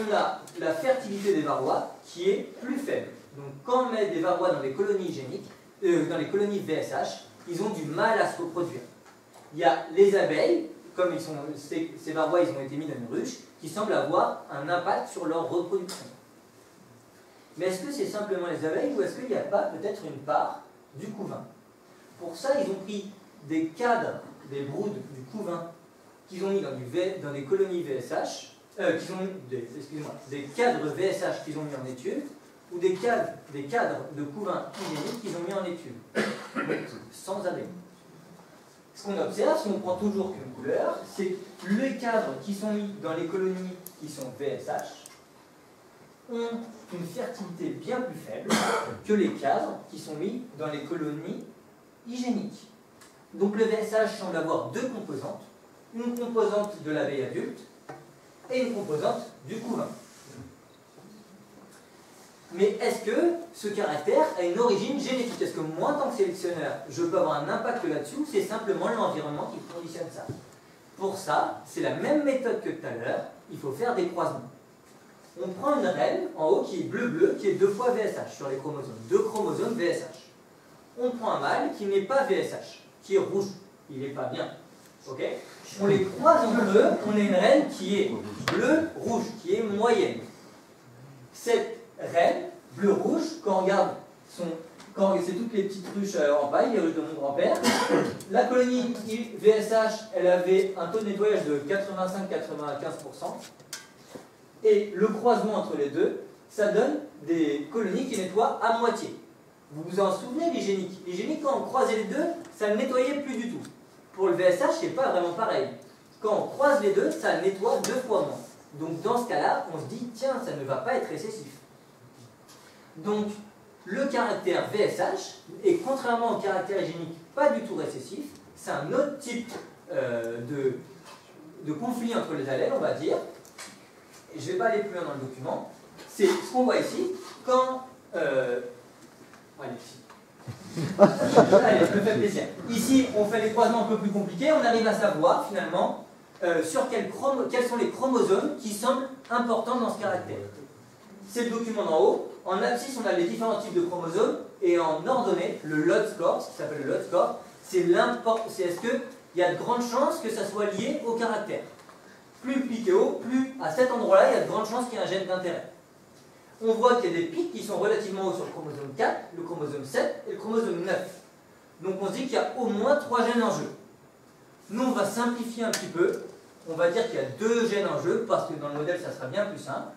on a la fertilité des varrois qui est plus faible. Donc quand on met des varrois dans les colonies hygiéniques, euh, dans les colonies VSH, ils ont du mal à se reproduire. Il y a les abeilles, comme ces, ces ils ont été mis dans une ruche, qui semblent avoir un impact sur leur reproduction. Mais est-ce que c'est simplement les abeilles ou est-ce qu'il n'y a pas peut-être une part du couvain Pour ça, ils ont pris des cadres, des broods du couvain qu'ils ont mis dans, du des colonies VSH, euh, qu'ils ont des, des cadres VSH qu'ils ont mis en étude, ou des cadres, des cadres de couvain hygiéniques qu'ils ont mis en étude, sans abeilles. Ce qu'on observe, si on prend toujours qu'une couleur, c'est les cadres qui sont mis dans les colonies qui sont VSH ont une fertilité bien plus faible que les cadres qui sont mis dans les colonies hygiéniques. Donc le VSH semble avoir deux composantes, une composante de l'abeille adulte et une composante du couvain. Mais est-ce que ce caractère a une origine génétique? Est-ce que moi, en tant que sélectionneur, je peux avoir un impact là-dessus ou c'est simplement l'environnement qui conditionne ça? Pour ça, c'est la même méthode que tout à l'heure, il faut faire des croisements. On prend une reine en haut qui est bleu-bleu, qui est deux fois VSH sur les chromosomes, deux chromosomes VSH. On prend un mâle qui n'est pas VSH, qui est rouge, il n'est pas bien. on les croise entre eux, on a une reine qui est bleu-rouge, qui est moyenne. Cette reine, bleu-rouge, quand on regarde son. Quand c'est toutes les petites ruches euh, en paille, les ruches de mon grand-père, la colonie VSH, elle avait un taux de nettoyage de 85-95%, et le croisement entre les deux, ça donne des colonies qui nettoient à moitié. Vous vous en souvenez, l'hygiénique L'hygiénique, quand on croisait les deux, ça ne nettoyait plus du tout. Pour le VSH, c'est pas vraiment pareil. Quand on croise les deux, ça nettoie deux fois moins. Donc dans ce cas-là, on se dit, tiens, ça ne va pas être récessif. Donc, le caractère VSH est, contrairement au caractère hygiénique, pas du tout récessif. C'est un autre type euh, de, de conflit entre les allèles, on va dire. Et je ne vais pas aller plus loin dans le document. C'est ce qu'on voit ici. Quand... Euh, allez, ici. allez, je me fais plaisir. Ici, on fait les croisements un peu plus compliqués. On arrive à savoir, finalement, euh, sur quels, quels sont les chromosomes qui semblent importants dans ce caractère. C'est le document d'en haut. En abscisse, on a les différents types de chromosomes. Et en ordonnée, le load score, ce qui s'appelle le load score. C'est est-ce qu'il y a de grandes chances que ça soit lié au caractère. Plus le pic est haut, plus à cet endroit-là, il y a de grandes chances qu'il y ait un gène d'intérêt. On voit qu'il y a des pics qui sont relativement hauts sur le chromosome 4, le chromosome 7 et le chromosome 9. Donc on se dit qu'il y a au moins trois gènes en jeu. Nous, on va simplifier un petit peu. On va dire qu'il y a deux gènes en jeu, parce que dans le modèle, ça sera bien plus simple.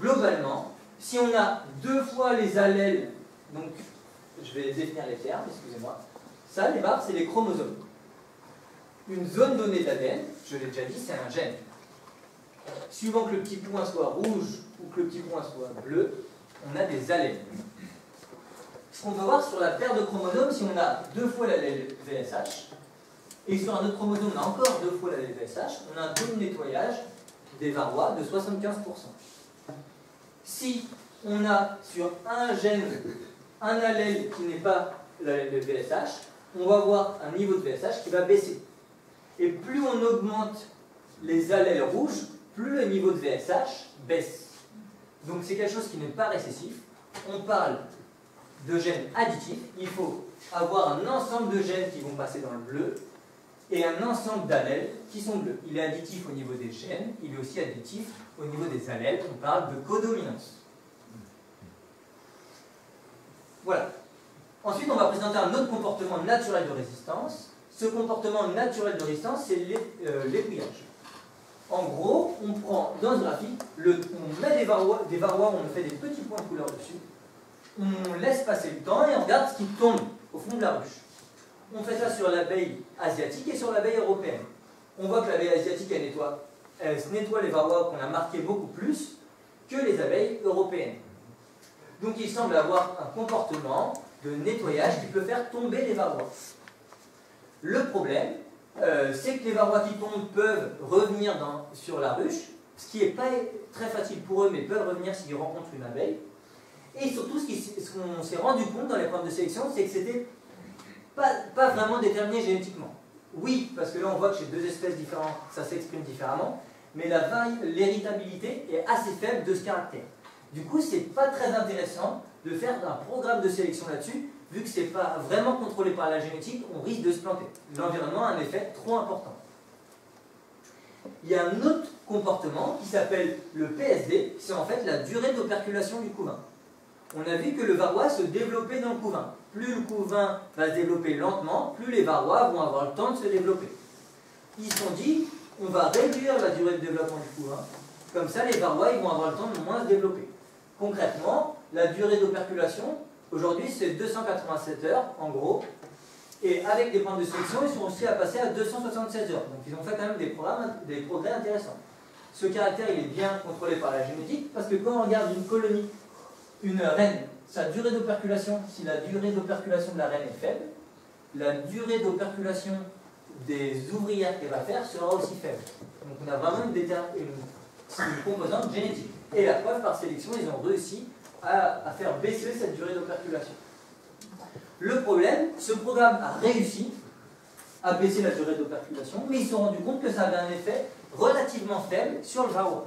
Globalement, si on a deux fois les allèles, donc je vais définir les termes, excusez-moi, ça, les barres, c'est les chromosomes. Une zone donnée d'ADN, je l'ai déjà dit, c'est un gène. Suivant que le petit point soit rouge ou que le petit point soit bleu, on a des allèles. Ce qu'on peut voir sur la paire de chromosomes, si on a deux fois l'allèle VSH, et sur un autre chromosome, on a encore deux fois l'allèle VSH, on a un taux de nettoyage des varois de 75%. Si on a sur un gène un allèle qui n'est pas l'allèle VSH, on va avoir un niveau de VSH qui va baisser. Et plus on augmente les allèles rouges, plus le niveau de VSH baisse. Donc c'est quelque chose qui n'est pas récessif. On parle de gènes additifs. Il faut avoir un ensemble de gènes qui vont passer dans le bleu et un ensemble d'allèles qui sont bleus. Il est additif au niveau des gènes, il est aussi additif au niveau des allèles. On parle de codominance. Voilà. Ensuite, on va présenter un autre comportement naturel de résistance. Ce comportement naturel de résistance, c'est euh, l'épouillage. En gros, on prend dans ce graphique, on met des varois, des varois, on fait des petits points de couleur dessus, on laisse passer le temps et on regarde ce qui tombe au fond de la ruche. On fait ça sur l'abeille asiatique et sur l'abeille européenne. On voit que l'abeille asiatique, elle nettoie, elle nettoie les varois qu'on a marqués beaucoup plus que les abeilles européennes. Donc il semble avoir un comportement de nettoyage qui peut faire tomber les varois. Le problème, euh, c'est que les varois qui tombent peuvent revenir sur la ruche, ce qui n'est pas très facile pour eux, mais peuvent revenir s'ils rencontrent une abeille. Et surtout, ce qu'on s'est rendu compte dans les problèmes de sélection, c'est que c'était pas, pas vraiment déterminé génétiquement. Oui, parce que là on voit que chez deux espèces différentes, ça s'exprime différemment, mais l'héritabilité est assez faible de ce caractère. Du coup, c'est pas très intéressant de faire un programme de sélection là-dessus, vu que c'est pas vraiment contrôlé par la génétique, on risque de se planter. L'environnement a un effet trop important. Il y a un autre comportement qui s'appelle le PSD, c'est en fait la durée d'operculation du couvain. On a vu que le varroa se développait dans le couvain. Plus le couvain va se développer lentement, plus les varrois vont avoir le temps de se développer. Ils se sont dit, on va réduire la durée de développement du couvain, comme ça les varrois ils vont avoir le temps de moins se développer. Concrètement, la durée d'operculation, aujourd'hui, c'est 287 heures, en gros. Et avec des points de sélection, ils sont aussi à passer à 276 heures. Donc ils ont fait quand même des, progrès intéressants. Ce caractère, il est bien contrôlé par la génétique, parce que quand on regarde une colonie, une reine, sa durée d'operculation, si la durée d'operculation de la reine est faible, la durée d'operculation des ouvrières qu'elle va faire sera aussi faible. Donc on a vraiment une composante génétique. Et la preuve, par sélection, ils ont réussi à, faire baisser cette durée d'operculation. Le problème, ce programme a réussi à baisser la durée d'operculation, mais ils se sont rendus compte que ça avait un effet relativement faible sur le varroa.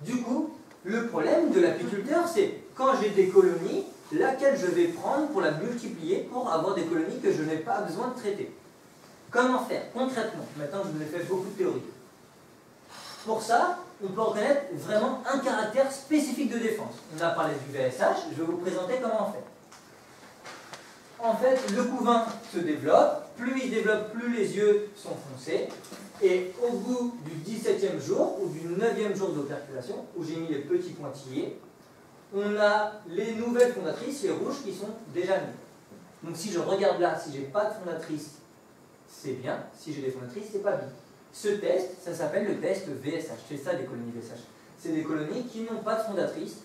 Du coup, le problème de l'apiculteur, c'est quand j'ai des colonies, laquelle je vais prendre pour la multiplier pour avoir des colonies que je n'ai pas besoin de traiter. Comment faire? Concrètement Maintenant, je vous ai fait beaucoup de théorie. Pour ça, on peut reconnaître vraiment un caractère spécifique de défense. On a parlé du VSH, je vais vous présenter comment on fait. En fait, le couvain se développe, plus il développe, plus les yeux sont foncés, et au bout du 17e jour, ou du 9e jour d'operculation, où j'ai mis les petits pointillés, on a les nouvelles fondatrices, les rouges, qui sont déjà nées. Donc si je regarde là, si j'ai pas de fondatrice, c'est bien. Si j'ai des fondatrices, c'est pas bien. Ce test, ça s'appelle le test VSH. C'est ça des colonies VSH. C'est des colonies qui n'ont pas de fondatrice.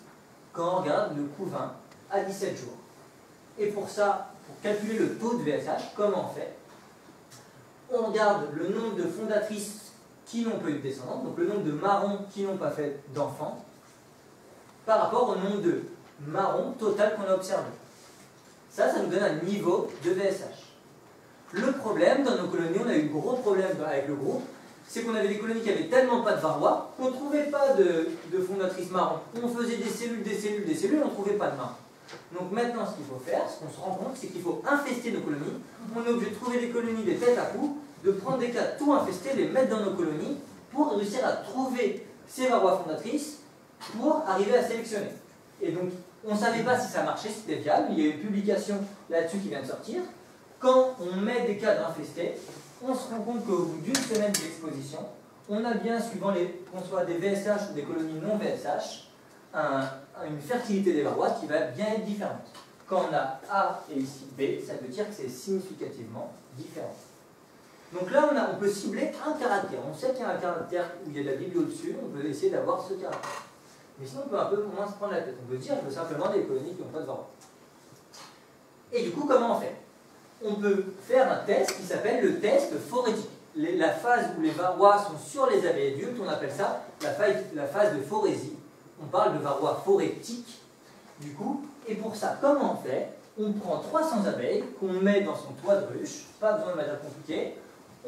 quand on regarde le couvain à 17 jours. Et pour ça, pour calculer le taux de VSH, comment on fait? On regarde le nombre de fondatrices qui n'ont pas eu de descendants, donc le nombre de marrons qui n'ont pas fait d'enfants, par rapport au nombre de marrons total qu'on a observé. Ça, ça nous donne un niveau de VSH. Le problème, dans nos colonies, on a eu gros problème avec le groupe, c'est qu'on avait des colonies qui n'avaient tellement pas de varroa qu'on ne trouvait pas de, de fondatrices marron. On faisait des cellules, des cellules, des cellules, on ne trouvait pas de marron. Donc maintenant, ce qu'il faut faire, ce qu'on se rend compte, c'est qu'il faut infester nos colonies. On est obligé de trouver des colonies des têtes à coups, de prendre des cas tout infestés, les mettre dans nos colonies, pour réussir à trouver ces varroas fondatrices, pour arriver à sélectionner. Et donc, on ne savait pas si ça marchait, si c'était viable. Il y a une publication là-dessus qui vient de sortir. Quand on met des cadres infestés, on se rend compte qu'au bout d'une semaine d'exposition, on a bien, suivant qu'on soit des VSH ou des colonies non VSH, une fertilité des varrois qui va bien être différente. Quand on a A et ici B, ça veut dire que c'est significativement différent. Donc là, on, peut cibler un caractère. On sait qu'il y a un caractère où il y a de la biblio dessus, on peut essayer d'avoir ce caractère. Mais sinon, on peut un peu moins se prendre la tête. On peut dire, je veux simplement des colonies qui n'ont pas de varroa. Et du coup, comment on fait? On peut faire un test qui s'appelle le test phorétique. La phase où les varrois sont sur les abeilles adultes, on appelle ça la phase, de phorésie. On parle de varroa phorétique, du coup. Et pour ça, comment on fait? On prend 300 abeilles qu'on met dans son toit de ruche, pas besoin de matière compliquée.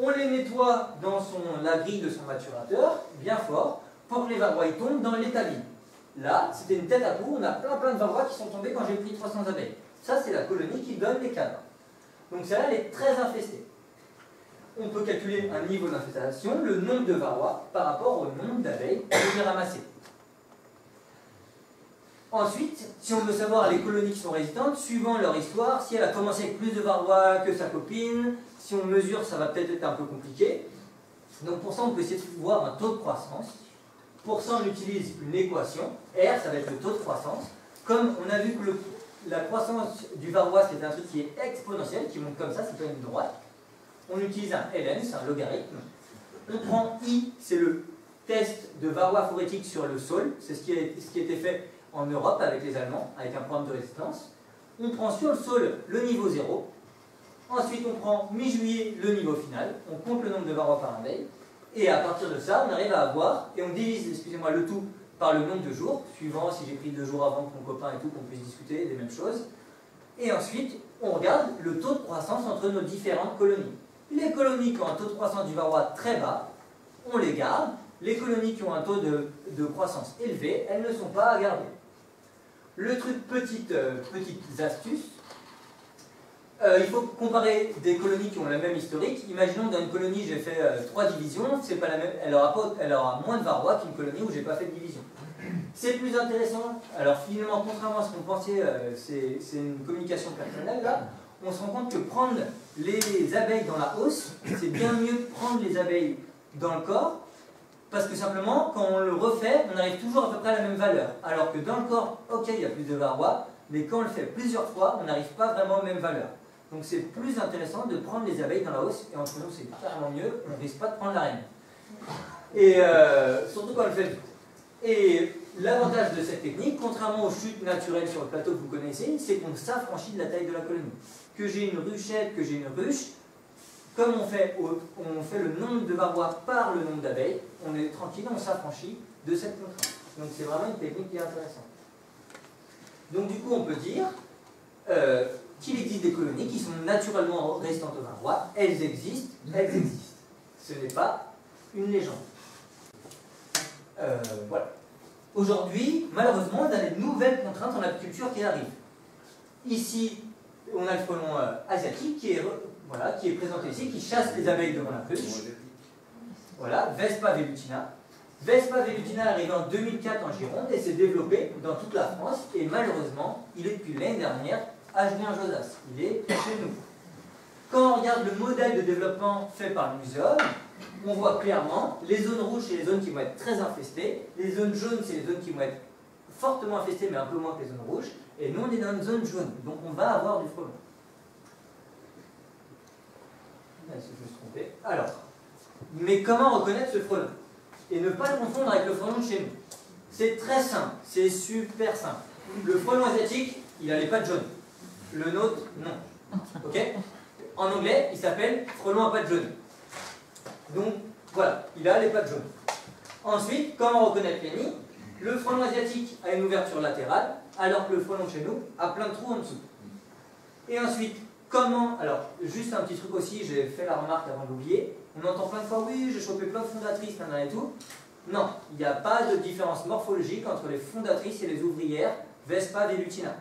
On les nettoie dans son, la grille de son maturateur, bien fort, pour que les varrois tombent dans l'établi. Là, c'était une tête à bout, on a plein plein de varrois qui sont tombés quand j'ai pris 300 abeilles. Ça, c'est la colonie qui donne les cadres. Donc celle-là, elle est très infestée. On peut calculer un niveau d'infestation, le nombre de varrois, par rapport au nombre d'abeilles que j'ai ramassées. Ensuite, si on veut savoir les colonies qui sont résistantes, suivant leur histoire, si elle a commencé avec plus de varrois que sa copine, si on mesure, ça va peut-être être un peu compliqué. Donc pour ça, on peut essayer de voir un taux de croissance. Pour ça, on utilise une équation. R, ça va être le taux de croissance. Comme on a vu que la croissance du varroa, c'est un truc qui est exponentiel, qui monte comme ça, c'est pas une droite. On utilise un ln, c'est un logarithme. On prend i, c'est le test de varroa phorétique sur le sol. C'est ce, qui a, été fait en Europe avec les Allemands, avec un programme de résistance. On prend sur le sol le niveau 0. Ensuite, on prend mi-juillet le niveau final. On compte le nombre de varroa par abeille. Et à partir de ça, on arrive à avoir, et on divise, excusez-moi, le tout par le nombre de jours, suivant si j'ai pris deux jours avant que mon copain et tout, qu'on puisse discuter des mêmes choses. Et ensuite, on regarde le taux de croissance entre nos différentes colonies. Les colonies qui ont un taux de croissance du varroa très bas, on les garde. Les colonies qui ont un taux de, de croissance élevé, elles ne sont pas à garder. Le truc, petite, euh, petites astuces, euh, il faut comparer des colonies qui ont la même historique. Imaginons que dans une colonie, j'ai fait euh, trois divisions, pas la même, elle, aura moins de varroa qu'une colonie où j'ai pas fait de division. C'est plus intéressant. Alors finalement, contrairement à ce qu'on pensait, euh, c'est une communication personnelle là. On se rend compte que prendre les abeilles dans la hausse, c'est bien mieux que prendre les abeilles dans le corps, parce que simplement, quand on le refait, on arrive toujours à peu près à la même valeur. Alors que dans le corps, ok, il y a plus de varroa, mais quand on le fait plusieurs fois, on n'arrive pas vraiment aux mêmes valeurs. Donc c'est plus intéressant de prendre les abeilles dans la hausse, et entre nous c'est carrément mieux, on ne risque pas de prendre la reine. Et euh, surtout quand on le fait Et l'avantage de cette technique, contrairement aux chutes naturelles sur le plateau que vous connaissez, c'est qu'on s'affranchit de la taille de la colonie. Que j'ai une ruchette, que j'ai une ruche, comme on fait, on fait le nombre de varrois par le nombre d'abeilles, on est tranquille, on s'affranchit de cette contrainte. Donc c'est vraiment une technique qui est intéressante. Donc du coup on peut dire, euh, qu'il existe des colonies qui sont naturellement résistantes au varroa. Elles existent, elles existent. Ce n'est pas une légende. Euh, voilà. Aujourd'hui, malheureusement, on a des nouvelles contraintes en apiculture qui arrivent. Ici, on a le frelon euh, asiatique qui est, voilà, qui est présenté ici, qui chasse les abeilles devant la ruche. Voilà, Vespa velutina. Vespa velutina est arrivé en 2004 en Gironde et s'est développé dans toute la France. Et malheureusement, il est depuis l'année dernière Julien Josas. Il est chez nous. Quand on regarde le modèle de développement fait par le muséum, on voit clairement les zones rouges, c'est les zones qui vont être très infestées. Les zones jaunes, c'est les zones qui vont être fortement infestées, mais un peu moins que les zones rouges. Et nous, on est dans une zone jaune. Donc, on va avoir du frelon. Ah, je me suis trompé. Alors, mais comment reconnaître ce frelon? Et ne pas le confondre avec le frelon de chez nous. C'est très simple, c'est super simple. Le frelon asiatique, il a les pattes jaunes. Le nôtre, non. Ok En anglais, il s'appelle frelon à pattes jaunes. Donc, voilà, il a les pattes jaunes. Ensuite, comment reconnaître les nids Le frelon asiatique a une ouverture latérale, alors que le frelon chez nous a plein de trous en dessous. Et ensuite, comment... Alors, juste un petit truc aussi, j'ai fait la remarque avant d'oublier. On entend plein de fois, oui, j'ai chopé plein de fondatrices, nanana et tout. Non, il n'y a pas de différence morphologique entre les fondatrices et les ouvrières Vespa et Lutina.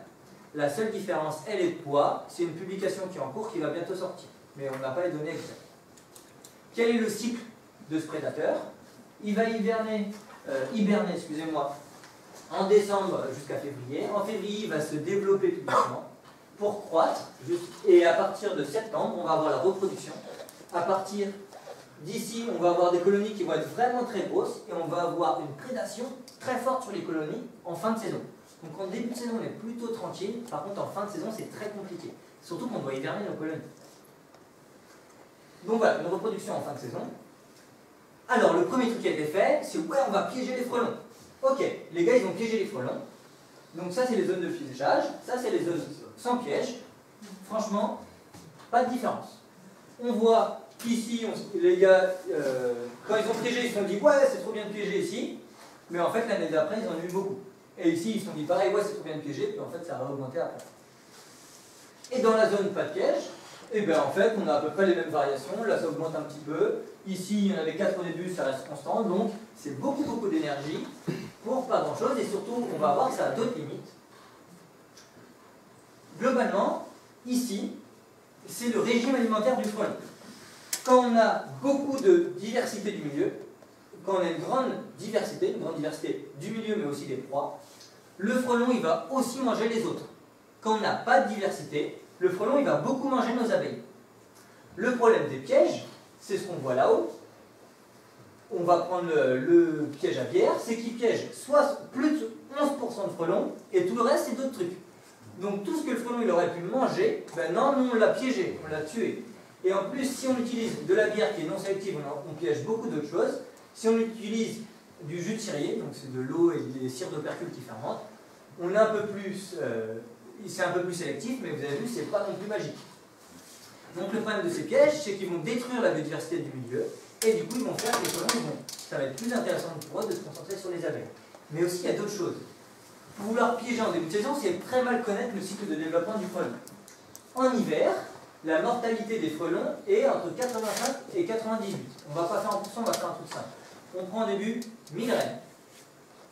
La seule différence, elle est de poids. C'est une publication qui est en cours, qui va bientôt sortir. Mais on n'a pas les données exactes. Quel est le cycle de ce prédateur? Il va hiberner, euh, hiberner excusez-moi, en décembre jusqu'à février. En février, il va se développer doucement pour croître. Et à partir de septembre, on va avoir la reproduction. À partir D'ici, on va avoir des colonies qui vont être vraiment très grosses et on va avoir une prédation très forte sur les colonies en fin de saison. Donc en début de saison, on est plutôt tranquille. Par contre, en fin de saison, c'est très compliqué. Surtout qu'on doit hiverner nos colonies. Donc voilà, une reproduction en fin de saison. Alors, le premier truc qui a été fait, c'est ouais, on va piéger les frelons. Ok, les gars, ils ont piégé les frelons. Donc ça, c'est les zones de piégeage. Ça, c'est les zones sans piège. Franchement, pas de différence. On voit Ici, les gars, euh, quand ils ont piégé, ils se sont dit ouais, c'est trop bien de piéger ici. Mais en fait, l'année d'après, ils en ont eu beaucoup. Et ici, ils se sont dit pareil, ouais, c'est trop bien de piéger. Puis en fait, ça a augmenté après. Et dans la zone pas de piège, eh bien en fait, on a à peu près les mêmes variations. Là, ça augmente un petit peu. Ici, il y en avait 4 au début, ça reste constant. Donc, c'est beaucoup, beaucoup d'énergie pour pas grand chose. Et surtout, on va voir que ça a d'autres limites. Globalement, ici, c'est le régime alimentaire du frelon quand on a beaucoup de diversité du milieu, quand on a une grande diversité, une grande diversité du milieu mais aussi des proies, le frelon il va aussi manger les autres. Quand on n'a pas de diversité, le frelon il va beaucoup manger nos abeilles. Le problème des pièges, c'est ce qu'on voit là-haut. On va prendre le, piège à bière, c'est qu'il piège soit plus de 11% de frelons et tout le reste c'est d'autres trucs. Donc tout ce que le frelon il aurait pu manger, ben non, on l'a piégé, on l'a tué. Et en plus, si on utilise de la bière qui est non sélective, on, piège beaucoup d'autres choses. Si on utilise du jus de cirier, donc c'est de l'eau et des cires d'opercule qui fermentent, on est un peu plus, euh, c'est un peu plus sélectif, mais vous avez vu, c'est pas non plus magique. Donc le problème de ces pièges, c'est qu'ils vont détruire la biodiversité du milieu, et du coup ils vont faire que les colons, ça va être plus intéressant pour eux de se concentrer sur les abeilles. Mais aussi il y a d'autres choses. Pour vouloir piéger en début de saison, c'est très mal connaître le cycle de développement du frelon. En hiver, la mortalité des frelons est entre 85 et 98. On ne va pas faire en pourcent, on va faire un truc simple. On prend au début 1000 reines.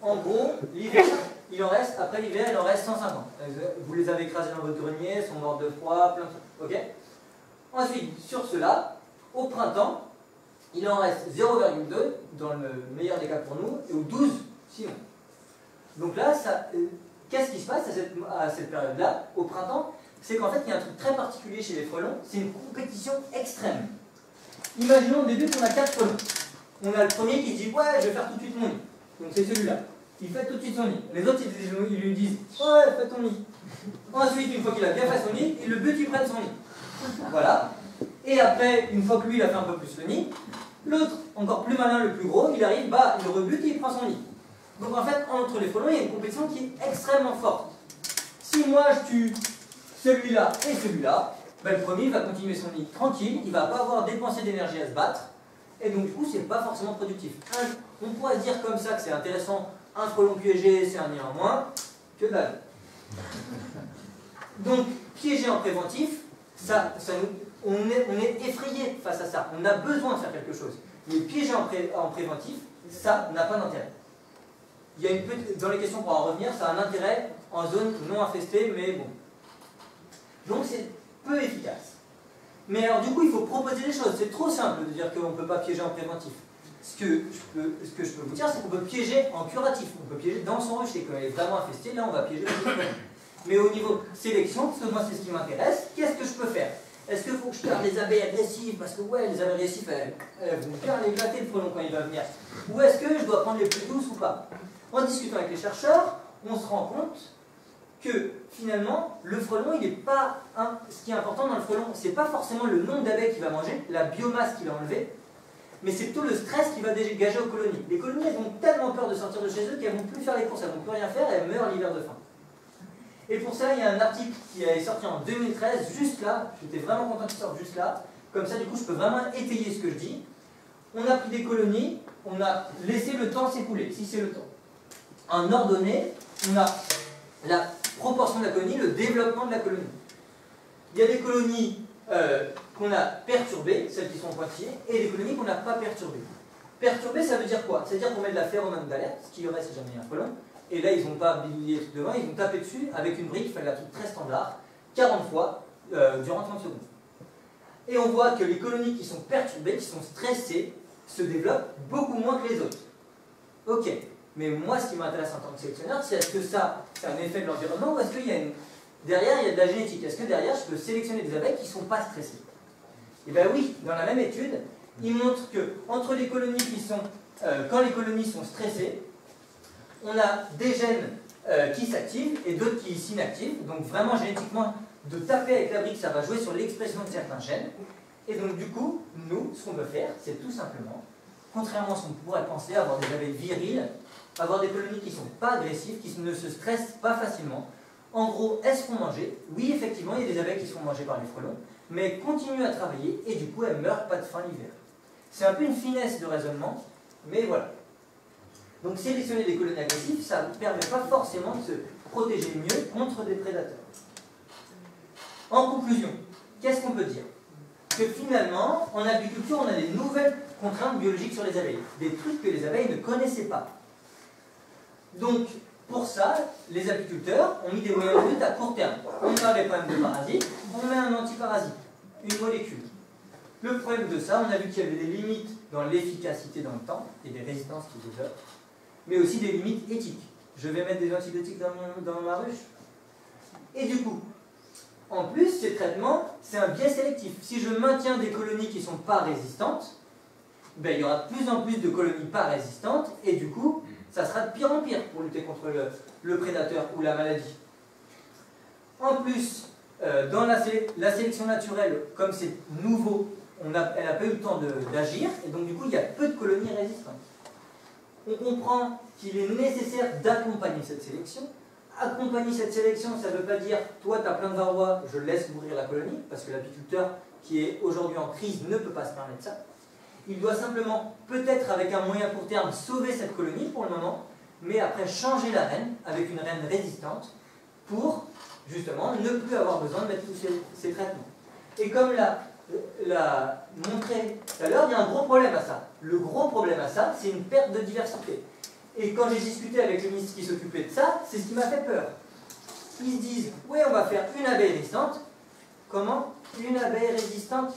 En gros, l'hiver, il en reste, après l'hiver, il en reste 150. Vous les avez écrasés dans votre grenier, sont morts de froid, plein de trucs. Ok? Ensuite, sur cela, au printemps, il en reste 0,2 dans le meilleur des cas pour nous, et au 12 sinon. Donc là, euh, qu'est-ce qui se passe à cette période-là Au printemps, c'est qu'en fait, il y a un truc très particulier chez les frelons, c'est une compétition extrême. Imaginons au début qu'on a quatre frelons. On a le premier qui dit Ouais, je vais faire tout de suite mon nid. Donc c'est celui-là. Il fait tout de suite son nid. Les autres, ils lui disent Ouais, fais ton nid. Ensuite, une fois qu'il a bien fait son nid, il le but, il prenne son nid. Voilà. Et après, une fois que lui, il a fait un peu plus le nid, l'autre, encore plus malin, le plus gros, il arrive, bah, il rebute et il prend son nid. Donc en fait, entre les frelons, il y a une compétition qui est extrêmement forte. Si moi, je tue celui-là et celui-là, ben, le premier va continuer son nid tranquille, il va pas avoir dépensé d'énergie à se battre, et donc du coup, c'est pas forcément productif. on pourrait dire comme ça que c'est intéressant, un frelon piégé, c'est un nid en moins, que dalle. Donc, piéger en préventif, ça, on, est, effrayé face à ça, on a besoin de faire quelque chose. Mais piéger en, en préventif, ça n'a pas d'intérêt. Il y a une petite, dans les questions pour en revenir, ça a un intérêt en zone non infestée, mais bon, donc c'est peu efficace. Mais alors du coup, il faut proposer des choses. C'est trop simple de dire qu'on ne peut pas piéger en préventif. Ce que, je peux, vous dire, c'est qu'on peut piéger en curatif. On peut piéger dans son ruche. Et quand elle est vraiment infestée, là, on va piéger Mais au niveau sélection, parce que moi, c'est ce qui m'intéresse, qu'est-ce que je peux faire? Est-ce qu'il faut que je garde les abeilles agressives? Parce que, ouais, les abeilles agressives, elles, vont bien éclater le frelon quand il va venir. Ou est-ce que je dois prendre les plus douces ou pas? En discutant avec les chercheurs, on se rend compte que finalement, le frelon, il n'est pas. Ce qui est important dans le frelon, c'est pas forcément le nombre d'abeilles qu'il va manger, la biomasse qu'il va enlever, mais c'est plutôt le stress qu'il va dégager aux colonies. Les colonies, elles ont tellement peur de sortir de chez eux qu'elles vont plus faire les courses, elles vont plus rien faire et elles meurent l'hiver de faim. Et pour ça, il y a un article qui est sorti en 2013, juste là, j'étais vraiment content qu'il sorte juste là, comme ça du coup je peux vraiment étayer ce que je dis. On a pris des colonies, on a laissé le temps s'écouler, si c'est le temps. En ordonnée, on a la proportion de la colonie, le développement de la colonie. Il y a des colonies euh, qu'on a perturbées, celles qui sont pointillées, et des colonies qu'on n'a pas perturbées. Perturbées, ça veut dire quoi? C'est-à-dire qu'on met de la phéromone d'alerte, ce qui y aurait si jamais un colon, et là ils n'ont pas bidouillé tout devant, ils ont tapé dessus avec une brique, il fallait la truc très standard, 40 fois euh, durant 30 secondes. Et on voit que les colonies qui sont perturbées, qui sont stressées, se développent beaucoup moins que les autres. Ok, mais moi ce qui m'intéresse en tant que sélectionneur, c'est est-ce que ça, c'est un effet de l'environnement ou est-ce qu'il y a une... Derrière, il y a de la génétique? Est-ce que derrière, je peux sélectionner des abeilles qui ne sont pas stressées? Eh bien oui, dans la même étude, il montre que entre les colonies qui sont... Euh, quand les colonies sont stressées, on a des gènes euh, qui s'activent et d'autres qui s'inactivent. Donc vraiment génétiquement, de taper avec la brique, ça va jouer sur l'expression de certains gènes. Et donc du coup, nous, ce qu'on veut faire, c'est tout simplement, contrairement à ce qu'on pourrait penser, avoir des abeilles viriles, avoir des colonies qui ne sont pas agressives, qui ne se stressent pas facilement. En gros, est-ce qu'on mangeait? Oui, effectivement, il y a des abeilles qui sont mangées par les frelons, mais elles continuent à travailler et du coup, elles meurent pas de faim l'hiver. C'est un peu une finesse de raisonnement, mais voilà. Donc sélectionner des colonies agressives, ça ne permet pas forcément de se protéger mieux contre des prédateurs. En conclusion, qu'est-ce qu'on peut dire? Que finalement, en agriculture, on a des nouvelles contraintes biologiques sur les abeilles, des trucs que les abeilles ne connaissaient pas. Donc, pour ça, les apiculteurs ont mis des moyens de lutte à court terme. On a des problèmes de parasites, on met un antiparasite, une molécule. Le problème de ça, on a vu qu'il y avait des limites dans l'efficacité dans le temps et des résistances qui développent mais aussi des limites éthiques. Je vais mettre des antibiotiques dans, ma ruche. Et du coup, en plus, ces traitements, c'est un biais sélectif. Si je maintiens des colonies qui ne sont pas résistantes, ben, il y aura de plus en plus de colonies pas résistantes, et du coup, ça sera de pire en pire pour lutter contre le, prédateur ou la maladie. En plus, euh, dans la, sélection naturelle, comme c'est nouveau, elle n'a pas eu le temps d'agir, et donc du coup, il y a peu de colonies résistantes on comprend qu'il est nécessaire d'accompagner cette sélection. Accompagner cette sélection, ça ne veut pas dire toi tu as plein de varrois, je laisse mourir la colonie, parce que l'apiculteur qui est aujourd'hui en crise ne peut pas se permettre ça. Il doit simplement, peut-être avec un moyen court terme, sauver cette colonie pour le moment, mais après changer la reine avec une reine résistante pour justement ne plus avoir besoin de mettre tous ces, traitements. Et comme la l'a montré tout à l'heure, il y a un gros problème à ça. Le gros problème à ça, c'est une perte de diversité. Et quand j'ai discuté avec le ministre qui s'occupait de ça, c'est ce qui m'a fait peur. Ils se disent, oui, on va faire une abeille résistante. Comment? Une abeille résistante?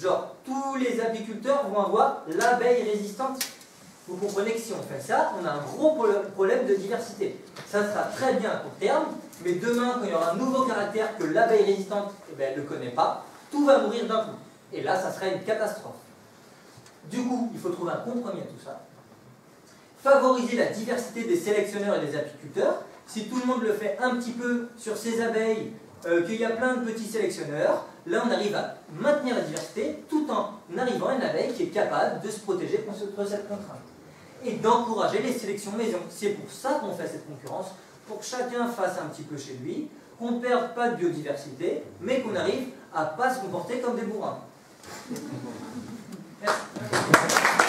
Genre, tous les apiculteurs vont avoir l'abeille résistante. Vous comprenez que si on fait ça, on a un gros problème de diversité. Ça sera très bien à court terme, mais demain, quand il y aura un nouveau caractère que l'abeille résistante, eh ben, elle ne connaît pas, tout va mourir d'un coup. Et là, ça serait une catastrophe. Du coup, il faut trouver un compromis à tout ça. Favoriser la diversité des sélectionneurs et des apiculteurs. Si tout le monde le fait un petit peu sur ses abeilles, euh, qu'il y a plein de petits sélectionneurs, là on arrive à maintenir la diversité tout en arrivant à une abeille qui est capable de se protéger contre cette contrainte. Et d'encourager les sélections maison. C'est pour ça qu'on fait cette concurrence, pour que chacun fasse un petit peu chez lui, qu'on ne perde pas de biodiversité, mais qu'on arrive à ne pas se comporter comme des bourrins. Merci.